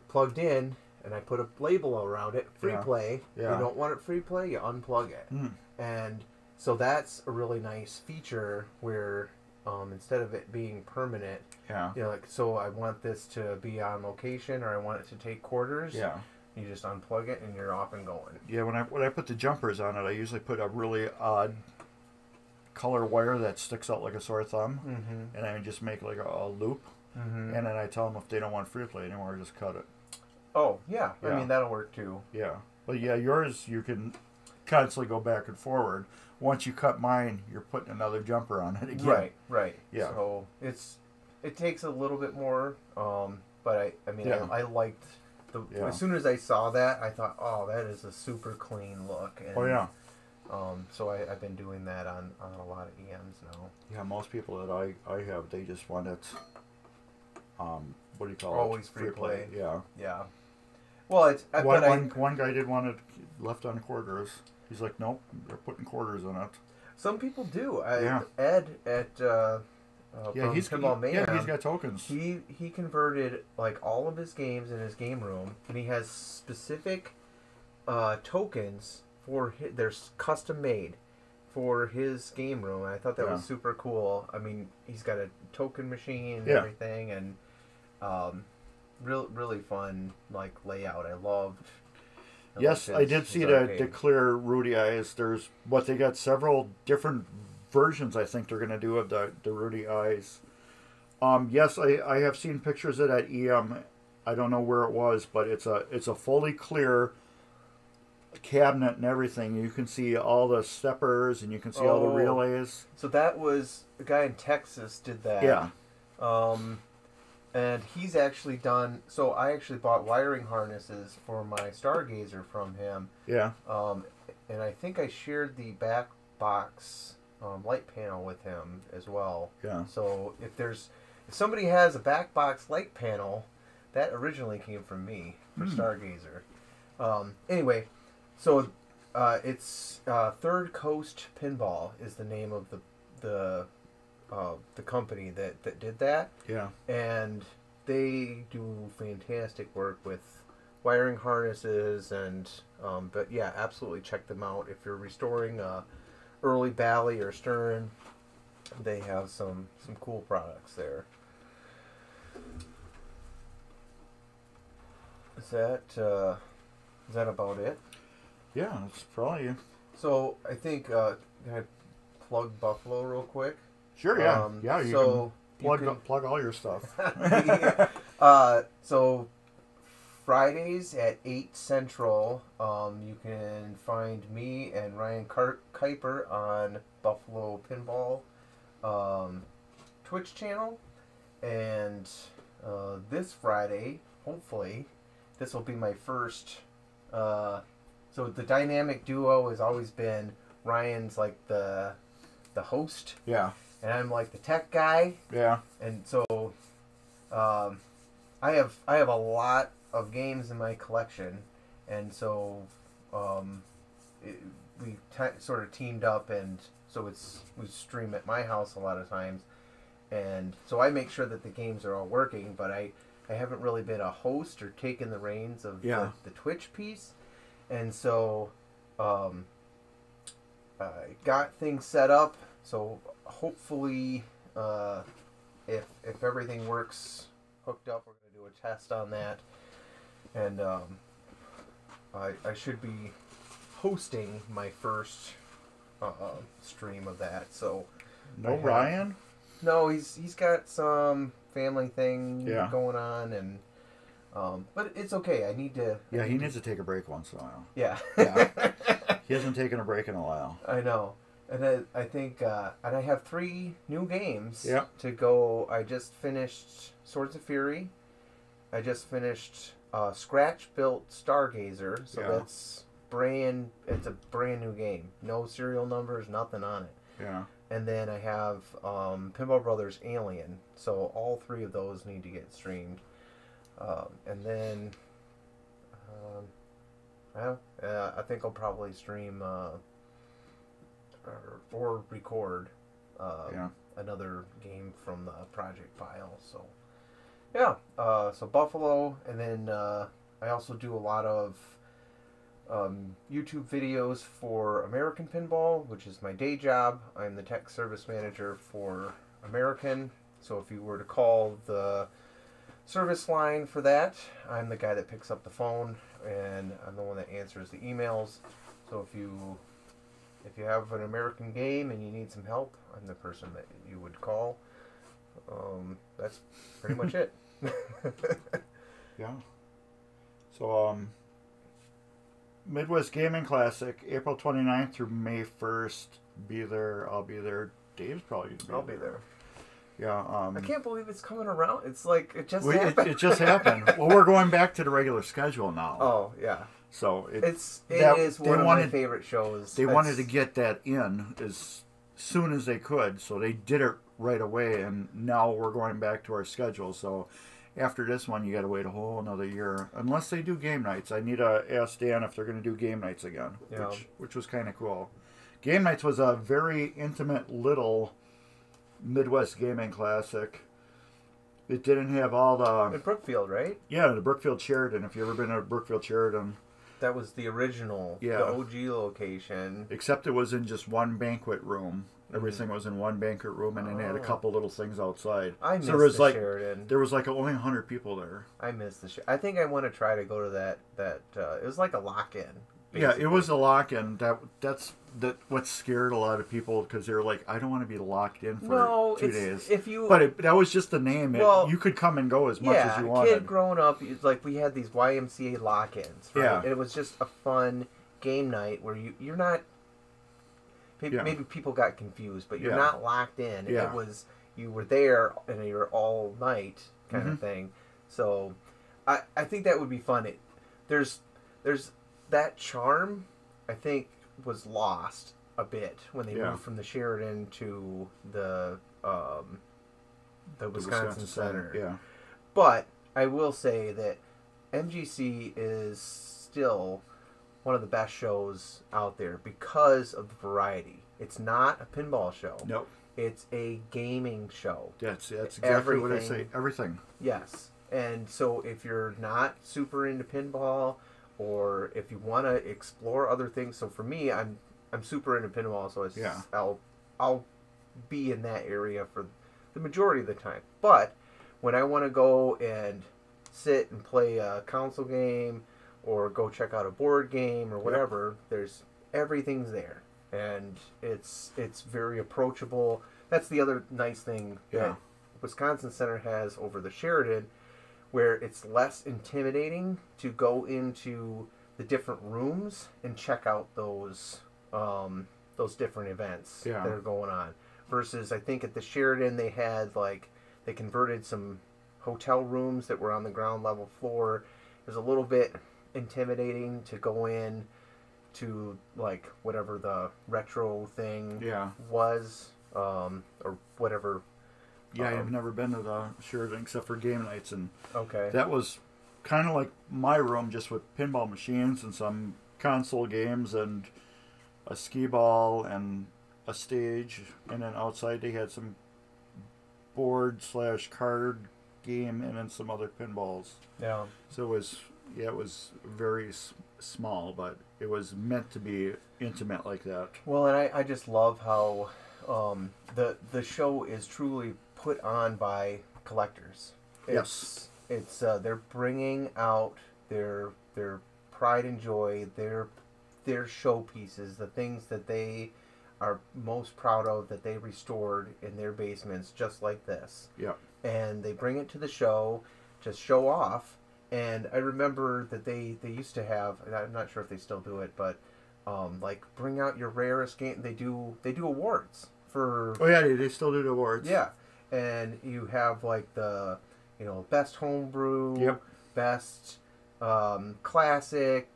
plugged in, and I put a label around it, free Yeah. play. Yeah. You don't want it free play, you unplug it, Mm. and so that's a really nice feature where um, instead of it being permanent. Yeah. You know, like so I want this to be on location or I want it to take quarters. Yeah. You just unplug it and you're off and going. Yeah, when I when I put the jumpers on it, I usually put a really odd color wire that sticks out like a sore thumb, Mm-hmm. and I just make like a, a loop, Mm-hmm. and then I tell them if they don't want free play anymore, just cut it. Oh yeah. I mean that'll work too. Yeah, but yeah, yours you can constantly go back and forward. Once you cut mine, you're putting another jumper on it again. Right. Right. Yeah. So it's it takes a little bit more, um, but I I mean Yeah. I, I liked the Yeah. as soon as I saw that I thought oh that is a super clean look. And, Oh yeah, Um, so I, I've been doing that on, on a lot of EMs now. yeah. Most people that I I have, they just want it. Um, what do you call Always it? free play. Yeah. Yeah. Well, it's One, but one, I, one guy did want it left on quarters. He's like, nope, they're putting quarters in it. some people do. I, Yeah. Ed at uh, uh, Yeah, he's Pinball he, Mayhem, yeah, he's got tokens. he he converted like all of his games in his game room, and he has specific uh, tokens for his, they're custom made for his game room. And I thought that was super cool. I mean, he's got a token machine and Yeah. everything, and um, real really fun like layout. I loved. Yes, I did see the, the clear Rudy eyes. There's what they got several different versions. I think they're gonna do of the the Rudy eyes. Um, yes, I, I have seen pictures of that EM. I don't know where it was, but it's a it's a fully clear cabinet and everything. You can see all the steppers and you can see all the Oh. relays. So that was a guy in Texas did that. Yeah, Um, and he's actually done. So I actually bought wiring harnesses for my Stargazer from him. yeah, Um, and I think I shared the back box um, light panel with him as well. yeah. So if there's if somebody has a back box light panel, that originally came from me for Hmm. Stargazer. Um, anyway, so uh, it's uh, Third Coast Pinball is the name of the the uh, the company that that did that, Yeah, and they do fantastic work with wiring harnesses and um, but yeah, absolutely check them out if you're restoring a early Bally or Stern. They have some some cool products there. Is that uh, is that about it? yeah. It's probably So I think uh, can I plug Buffalo real quick? Sure. Yeah, Um, yeah. You so can plug you can- plug all your stuff. Yeah. uh, so Fridays at eight central, um, you can find me and Ryan Kuiper on Buffalo Pinball um, Twitch channel, and uh, this Friday, hopefully, this will be my first. Uh, so the dynamic duo has always been Ryan's like the the host, yeah, and I'm like the tech guy. Yeah. and so um, I have I have a lot of games in my collection, and so um, it, we t- sort of teamed up, and so it's we stream at my house a lot of times, and so I make sure that the games are all working, but I I haven't really been a host or taken the reins of Yeah. the, the Twitch piece, and so um, I got things set up, so hopefully. Uh, if if everything works hooked up, we're gonna do a test on that, and um, I I should be hosting my first uh, stream of that. So No have- Ryan. no, he's he's got some family thing Yeah. going on, and um, but it's okay. I need to. Yeah, he need needs to take a break once in a while. Yeah. Yeah. He hasn't taken a break in a while. I know. And I, I think, uh, and I have three new games Yeah. to go. I just finished Swords of Fury. I just finished uh, Scratch Built Stargazer. So Yeah. that's brand. It's a brand new game. No serial numbers, nothing on it. Yeah. And then I have um, Pinball Brothers Alien. So all three of those need to get streamed. Um, and then, um, well, uh, I think I'll probably stream uh, or, or record uh, Yeah. another game from the project file. So, yeah. Uh, so Buffalo, and then uh, I also do a lot of um, YouTube videos for American Pinball, which is my day job. I'm the tech service manager for American. So if you were to call the service line for that, I'm the guy that picks up the phone and I'm the one that answers the emails. So if you if you have an American game and you need some help, I'm the person that you would call. Um, that's pretty much it. Yeah. So, um, Midwest Gaming Classic, April 29th through May 1st. Be there. I'll be there. Dave's probably be I'll be there. Yeah. Um, I can't believe it's coming around. It's like it just we- it, it just happened. well, we're going back to the regular schedule now. oh yeah, So it, it's it that- is one of wanted- my favorite shows. they It's- wanted to get that in as soon as they could, so they did it right away. And now we're going back to our schedule. So after this one, you got to wait a whole another year, unless they do game nights. I need to ask Dan if they're going to do game nights again, Yeah. which which was kind of cool. Game nights was a very intimate little Midwest gaming classic. It didn't have all the in Brookfield, right? yeah the Brookfield Sheraton. If you ever been to Brookfield Sheraton, That was the original, Yeah. the OG location. except it was in just one banquet room. Everything was in one banquet room, and then they had a Oh. couple little things outside. I miss so there was the like Sheraton. there was like only hundred people there. I miss the. Sh- I think I want to try to go to that. That uh, it was like a lock-in. Yeah, it was a lock, and that that's that what scared a lot of people because they were like, I don't want to be locked in for no, two days. if you. but it, that was just the name. It, Well, you could come and go as much yeah, as you wanted. kid growing up, it's like we had these YMCA lock-ins, right? Yeah. And it was just a fun game night where you you're not. Maybe, Yeah. maybe people got confused, but you're Yeah. not locked in. Yeah. It was you were there and you're all night kind Mhm. of thing. So, I I think that would be fun. It, there's there's that charm. I think was lost a bit when they Yeah. moved from the Sheraton to the um, the The Wisconsin, Center. Yeah, But I will say that MGC is still one of the best shows out there because of the variety. It's not a pinball show. nope. It's a gaming show. That's that's exactly what I say. Everything. Everything. Yes. And so if you're not super into pinball or if you want to explore other things, so for me, I'm I'm super into pinball, so it's Yeah. I'll I'll be in that area for the majority of the time. But when I want to go and sit and play a console game or go check out a board game or whatever, there's everything's there. And it's it's very approachable. That's the other nice thing Yeah. that Wisconsin Center has over the Sheraton, where it's less intimidating to go into the different rooms and check out those um, those different events Yeah. that are going on. Versus, I think at the Sheraton they had like they converted some hotel rooms that were on the ground level floor. It was a little bit intimidating to go in to like whatever the retro thing Yeah, was um, or whatever. Yeah. Um, I've never been to the Sheraton except for game nights, and Okay. that was kind of like my room, just with pinball machines and some console games and a skee ball and a stage, and then outside they had some board slash card game and then some other pinballs. yeah. So it was yeah, it was very s- small, but it was meant to be intimate like that. Well, and I, I just love how um, the the show is truly put on by collectors. It's, It's uh, they're bringing out their their pride and joy, their their showpieces, the things that they are most proud of that they restored in their basements, just like this. Yeah. And they bring it to the show to show off. And I remember that they they used to have. I'm not sure if they still do it, but um, like bring out your rarest game. They do they do awards for Oh yeah, they, they still do the awards. yeah, and you have like the, you know, best homebrew, Yep. best um, classic,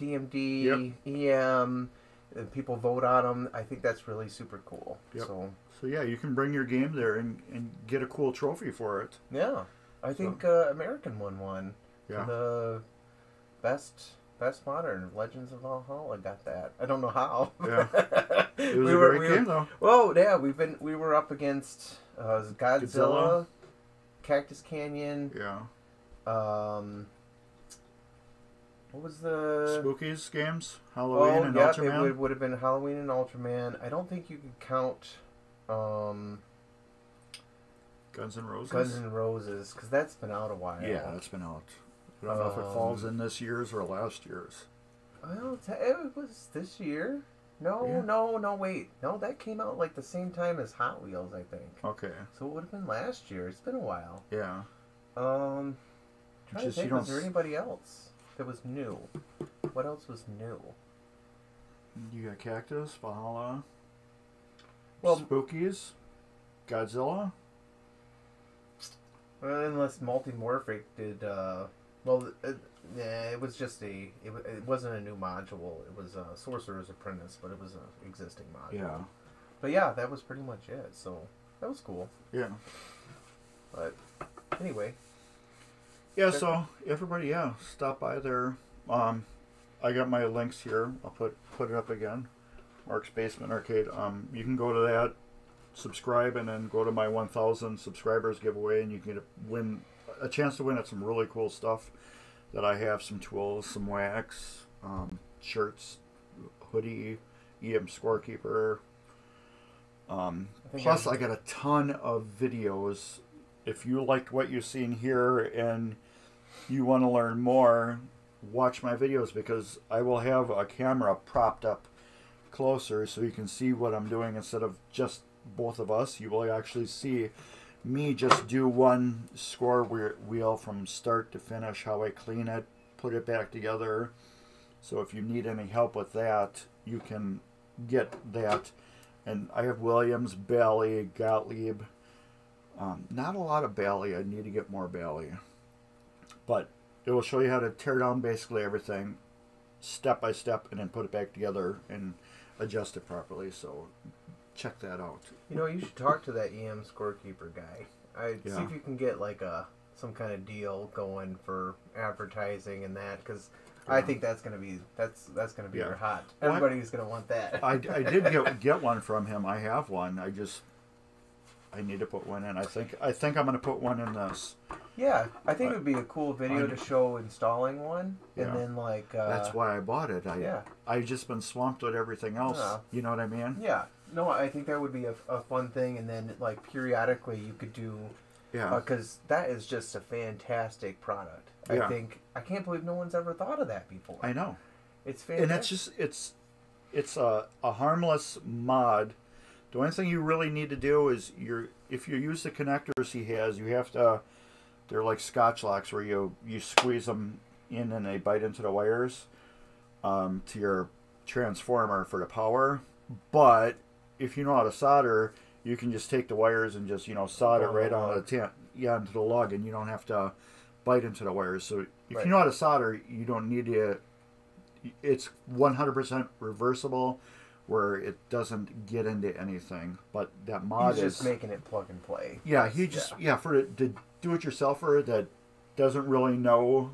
DMD, EM, and people vote on them. I think that's really super cool. Yep. So So yeah, you can bring your game there and, and get a cool trophy for it. yeah, I think uh, American won one. Yeah. The best best modern Legends of Valhalla got that. I don't know how. Yeah. It was We a were- great we were- game though. Well, yeah, we've been we were up against uh, Godzilla, Godzilla. Cactus Canyon. Yeah. Um, what was the? Spookies games, Halloween oh, and yep, Ultraman. it would, would have been Halloween and Ultraman. I don't think you could count. Um, Guns and Roses. Guns and Roses, because that's been out a while. yeah, that's been out. I don't know if it falls Um, in this year's or last year's. Well, it was this year. No, Yeah. no, no, wait. No, that came out like the same time as Hot Wheels, I think. Okay. So it would have been last year. It's been a while. Yeah. Um, trying Just to you think, was there anybody else that was new? What else was new? You got Cactus, Valhalla, Well- Spookies, Godzilla. Well, unless Multimorphic did. Uh, well, it, yeah, it was just a. It, it wasn't a new module. It was a Sorcerer's Apprentice, but it was an existing module. Yeah. But yeah, that was pretty much it. So that was cool. Yeah. But anyway, Yeah, so everybody, yeah, stop by there. Um, I got my links here. I'll put put it up again. Mark's Basement Arcade. Um, you can go to that, subscribe, and then go to my 1,000 subscribers giveaway, and you can win a chance to win at some really cool stuff that I have. Some tools, some wax, um, shirts, hoodie, EM Scorekeeper. Um, I plus, I got a ton of videos. If you liked what you've seen here and you want to learn more, watch my videos because I will have a camera propped up closer so you can see what I'm doing instead of just both of us. You will actually see me just do one score wheel from start to finish, how I clean it, put it back together. So if you need any help with that, you can get that. And I have Williams, Bally, Gottlieb. Um, not a lot of Bally. I need to get more Bally. But it will show you how to tear down basically everything step by step and then put it back together and adjust it properly. So check that out. you know, you should talk to that EM scorekeeper guy. I see if you can get like a some kind of deal going for advertising and that because. I think that's gonna be that's that's gonna be Yeah. your hot. Well, I- Everybody's gonna want that. I, I did get get one from him. I have one. I just I need to put one in. I think I think I'm going to put one in this. Yeah, I think it would be a cool video I- to show installing one, Yeah. and then like uh, That's why I bought it. I yeah, I just been swamped with everything else. Yeah. You know what I mean? yeah. No, I think that would be a, a fun thing, and then like periodically you could do Yeah. because that is just a fantastic product. I Yeah. think I can't believe no one's ever thought of that before. I know. it's fantastic. and it's just it's it's a, a harmless mod the only thing you really need to do is you're if you use the connectors he has you have to they're like scotch locks where you you squeeze them in and they bite into the wires um, to your transformer for the power but if you know how to solder you can just take the wires and just you know solder On right the on the lug. tan- yeah into the lug and you don't have to bite into the wires so if Right. you know how to solder you don't need to it's 100% reversible where it doesn't get into anything but that mod He's is just making it plug and play. yeah he just yeah, for the do-it-yourselfer that doesn't really know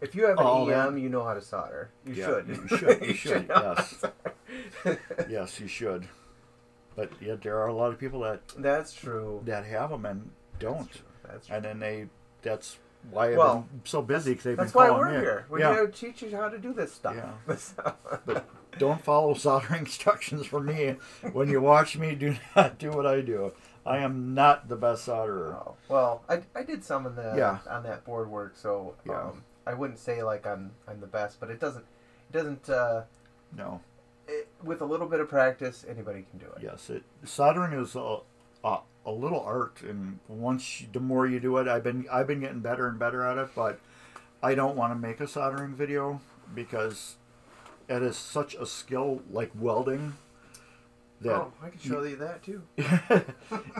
If you have an Oh, EM, man. you know how to solder. You Yeah, should. you should, you should, how to yes. yes you should but yet there are a lot of people that That's true. that have them and don't That's true. That's true. and then they that's why I've Well, been so busy because they've That's been why we're me. here. We're yeah here to teach you how to do this stuff. But don't follow soldering instructions from me when you watch me do not do what I do I am not the best solderer Oh, well, I, I did some in the Yeah. on that board work, so Yeah. um, I wouldn't say like I'm I'm the best, but it doesn't it doesn't uh, no with a little bit of practice anybody can do it. Yes, it soldering is a, a, a little art, and once you, the more you do it, I've been I've been getting better and better at it. But I don't want to make a soldering video because it is such a skill like welding that oh, I can show you that too.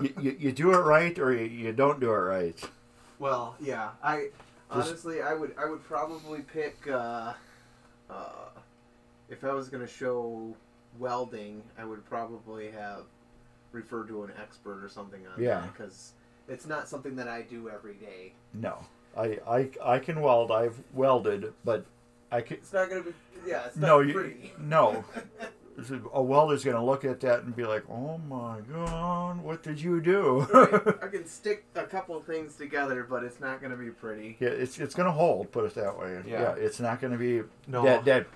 you, you, you do it right or you, you don't do it right. Well, yeah, I honestly I would I would probably pick uh, uh, if I was gonna show welding, I would probably have referred to an expert or something on Yeah. that because it's not something that I do every day. No, I, I I can weld. I've welded, but I can It's not gonna be yeah. It's no not you pretty. no. A welder's gonna look at that and be like, "Oh my god, what did you do?" Right. I can stick a couple things together, but it's not gonna be pretty. Yeah, it's it's gonna hold. Put it that way. Yeah. it's not gonna be No. that that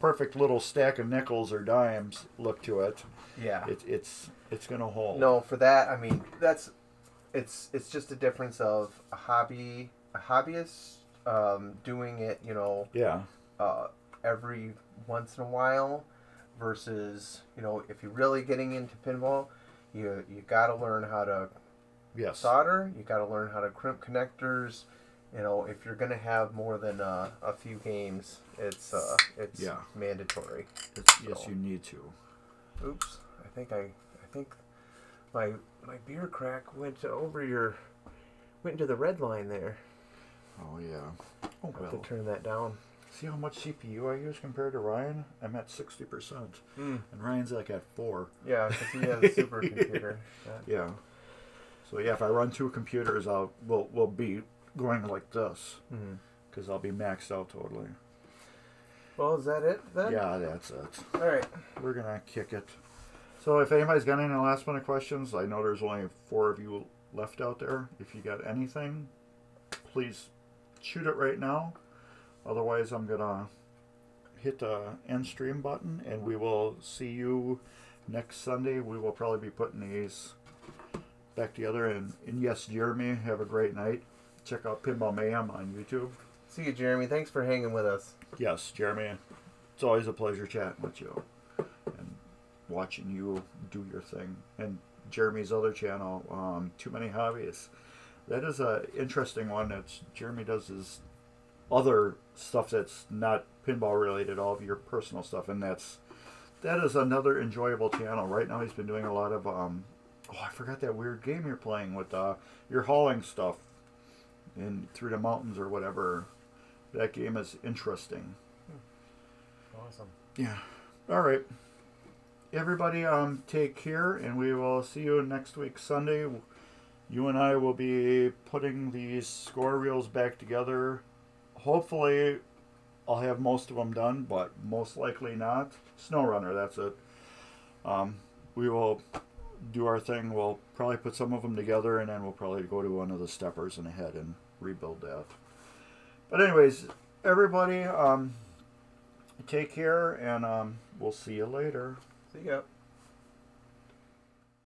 perfect little stack of nickels or dimes look to it. Yeah. It, it's it's gonna hold. No, for that, I mean, that's it's it's just a difference of a hobby, a hobbyist um, doing it, you know, Yeah. uh, every once in a while, versus you know, if you're really getting into pinball, you you got to learn how to Yes. solder. You got to learn how to crimp connectors. You know, if you're gonna have more than uh, a few games, it's uh, it's Yeah. mandatory. It's- yes, you need to. Oops, I think I, I think my my beer crack went over your, went into the red line there. Oh yeah. Oh I have to turn that down. See how much CPU I use compared to Ryan? I'm at sixty percent, and Ryan's like at four. Yeah, because he has a supercomputer. That- Yeah. So yeah, if I run two computers, I'll we'll we'll be going like this mm-hmm. because I'll be maxed out totally. Well, is that it then? Yeah, that's it. All right. We're gonna kick it. So if anybody's got any last minute questions, I know there's only four of you left out there. If you got anything, please shoot it right now. Otherwise, I'm gonna hit the end stream button, and we will see you next Sunday. We will probably be putting these back together. And, and yes, Jeremy, have a great night. Check out Pinball Mayhem on YouTube. See you, Jeremy. Thanks for hanging with us. Yes, Jeremy. It's always a pleasure chatting with you and watching you do your thing. And Jeremy's other channel, um, Too Many Hobbies. That is a interesting one. That's Jeremy does his other stuff that's not pinball related, all of your personal stuff, and that's that is another enjoyable channel. Right now, he's been doing a lot of um, oh, I forgot that weird game you're playing with uh, you're hauling stuff in through the mountains or whatever. That game is interesting. Awesome. Yeah. All right. Everybody, um, take care, and we will see you next week Sunday. You and I will be putting these score reels back together. Hopefully, I'll have most of them done, but most likely not. SnowRunner, that's it. Um, we will do our thing. We'll probably put some of them together, and then we'll probably go to one of the steppers the head and rebuild that. But anyways, everybody, um, take care, and um, we'll see you later. See ya.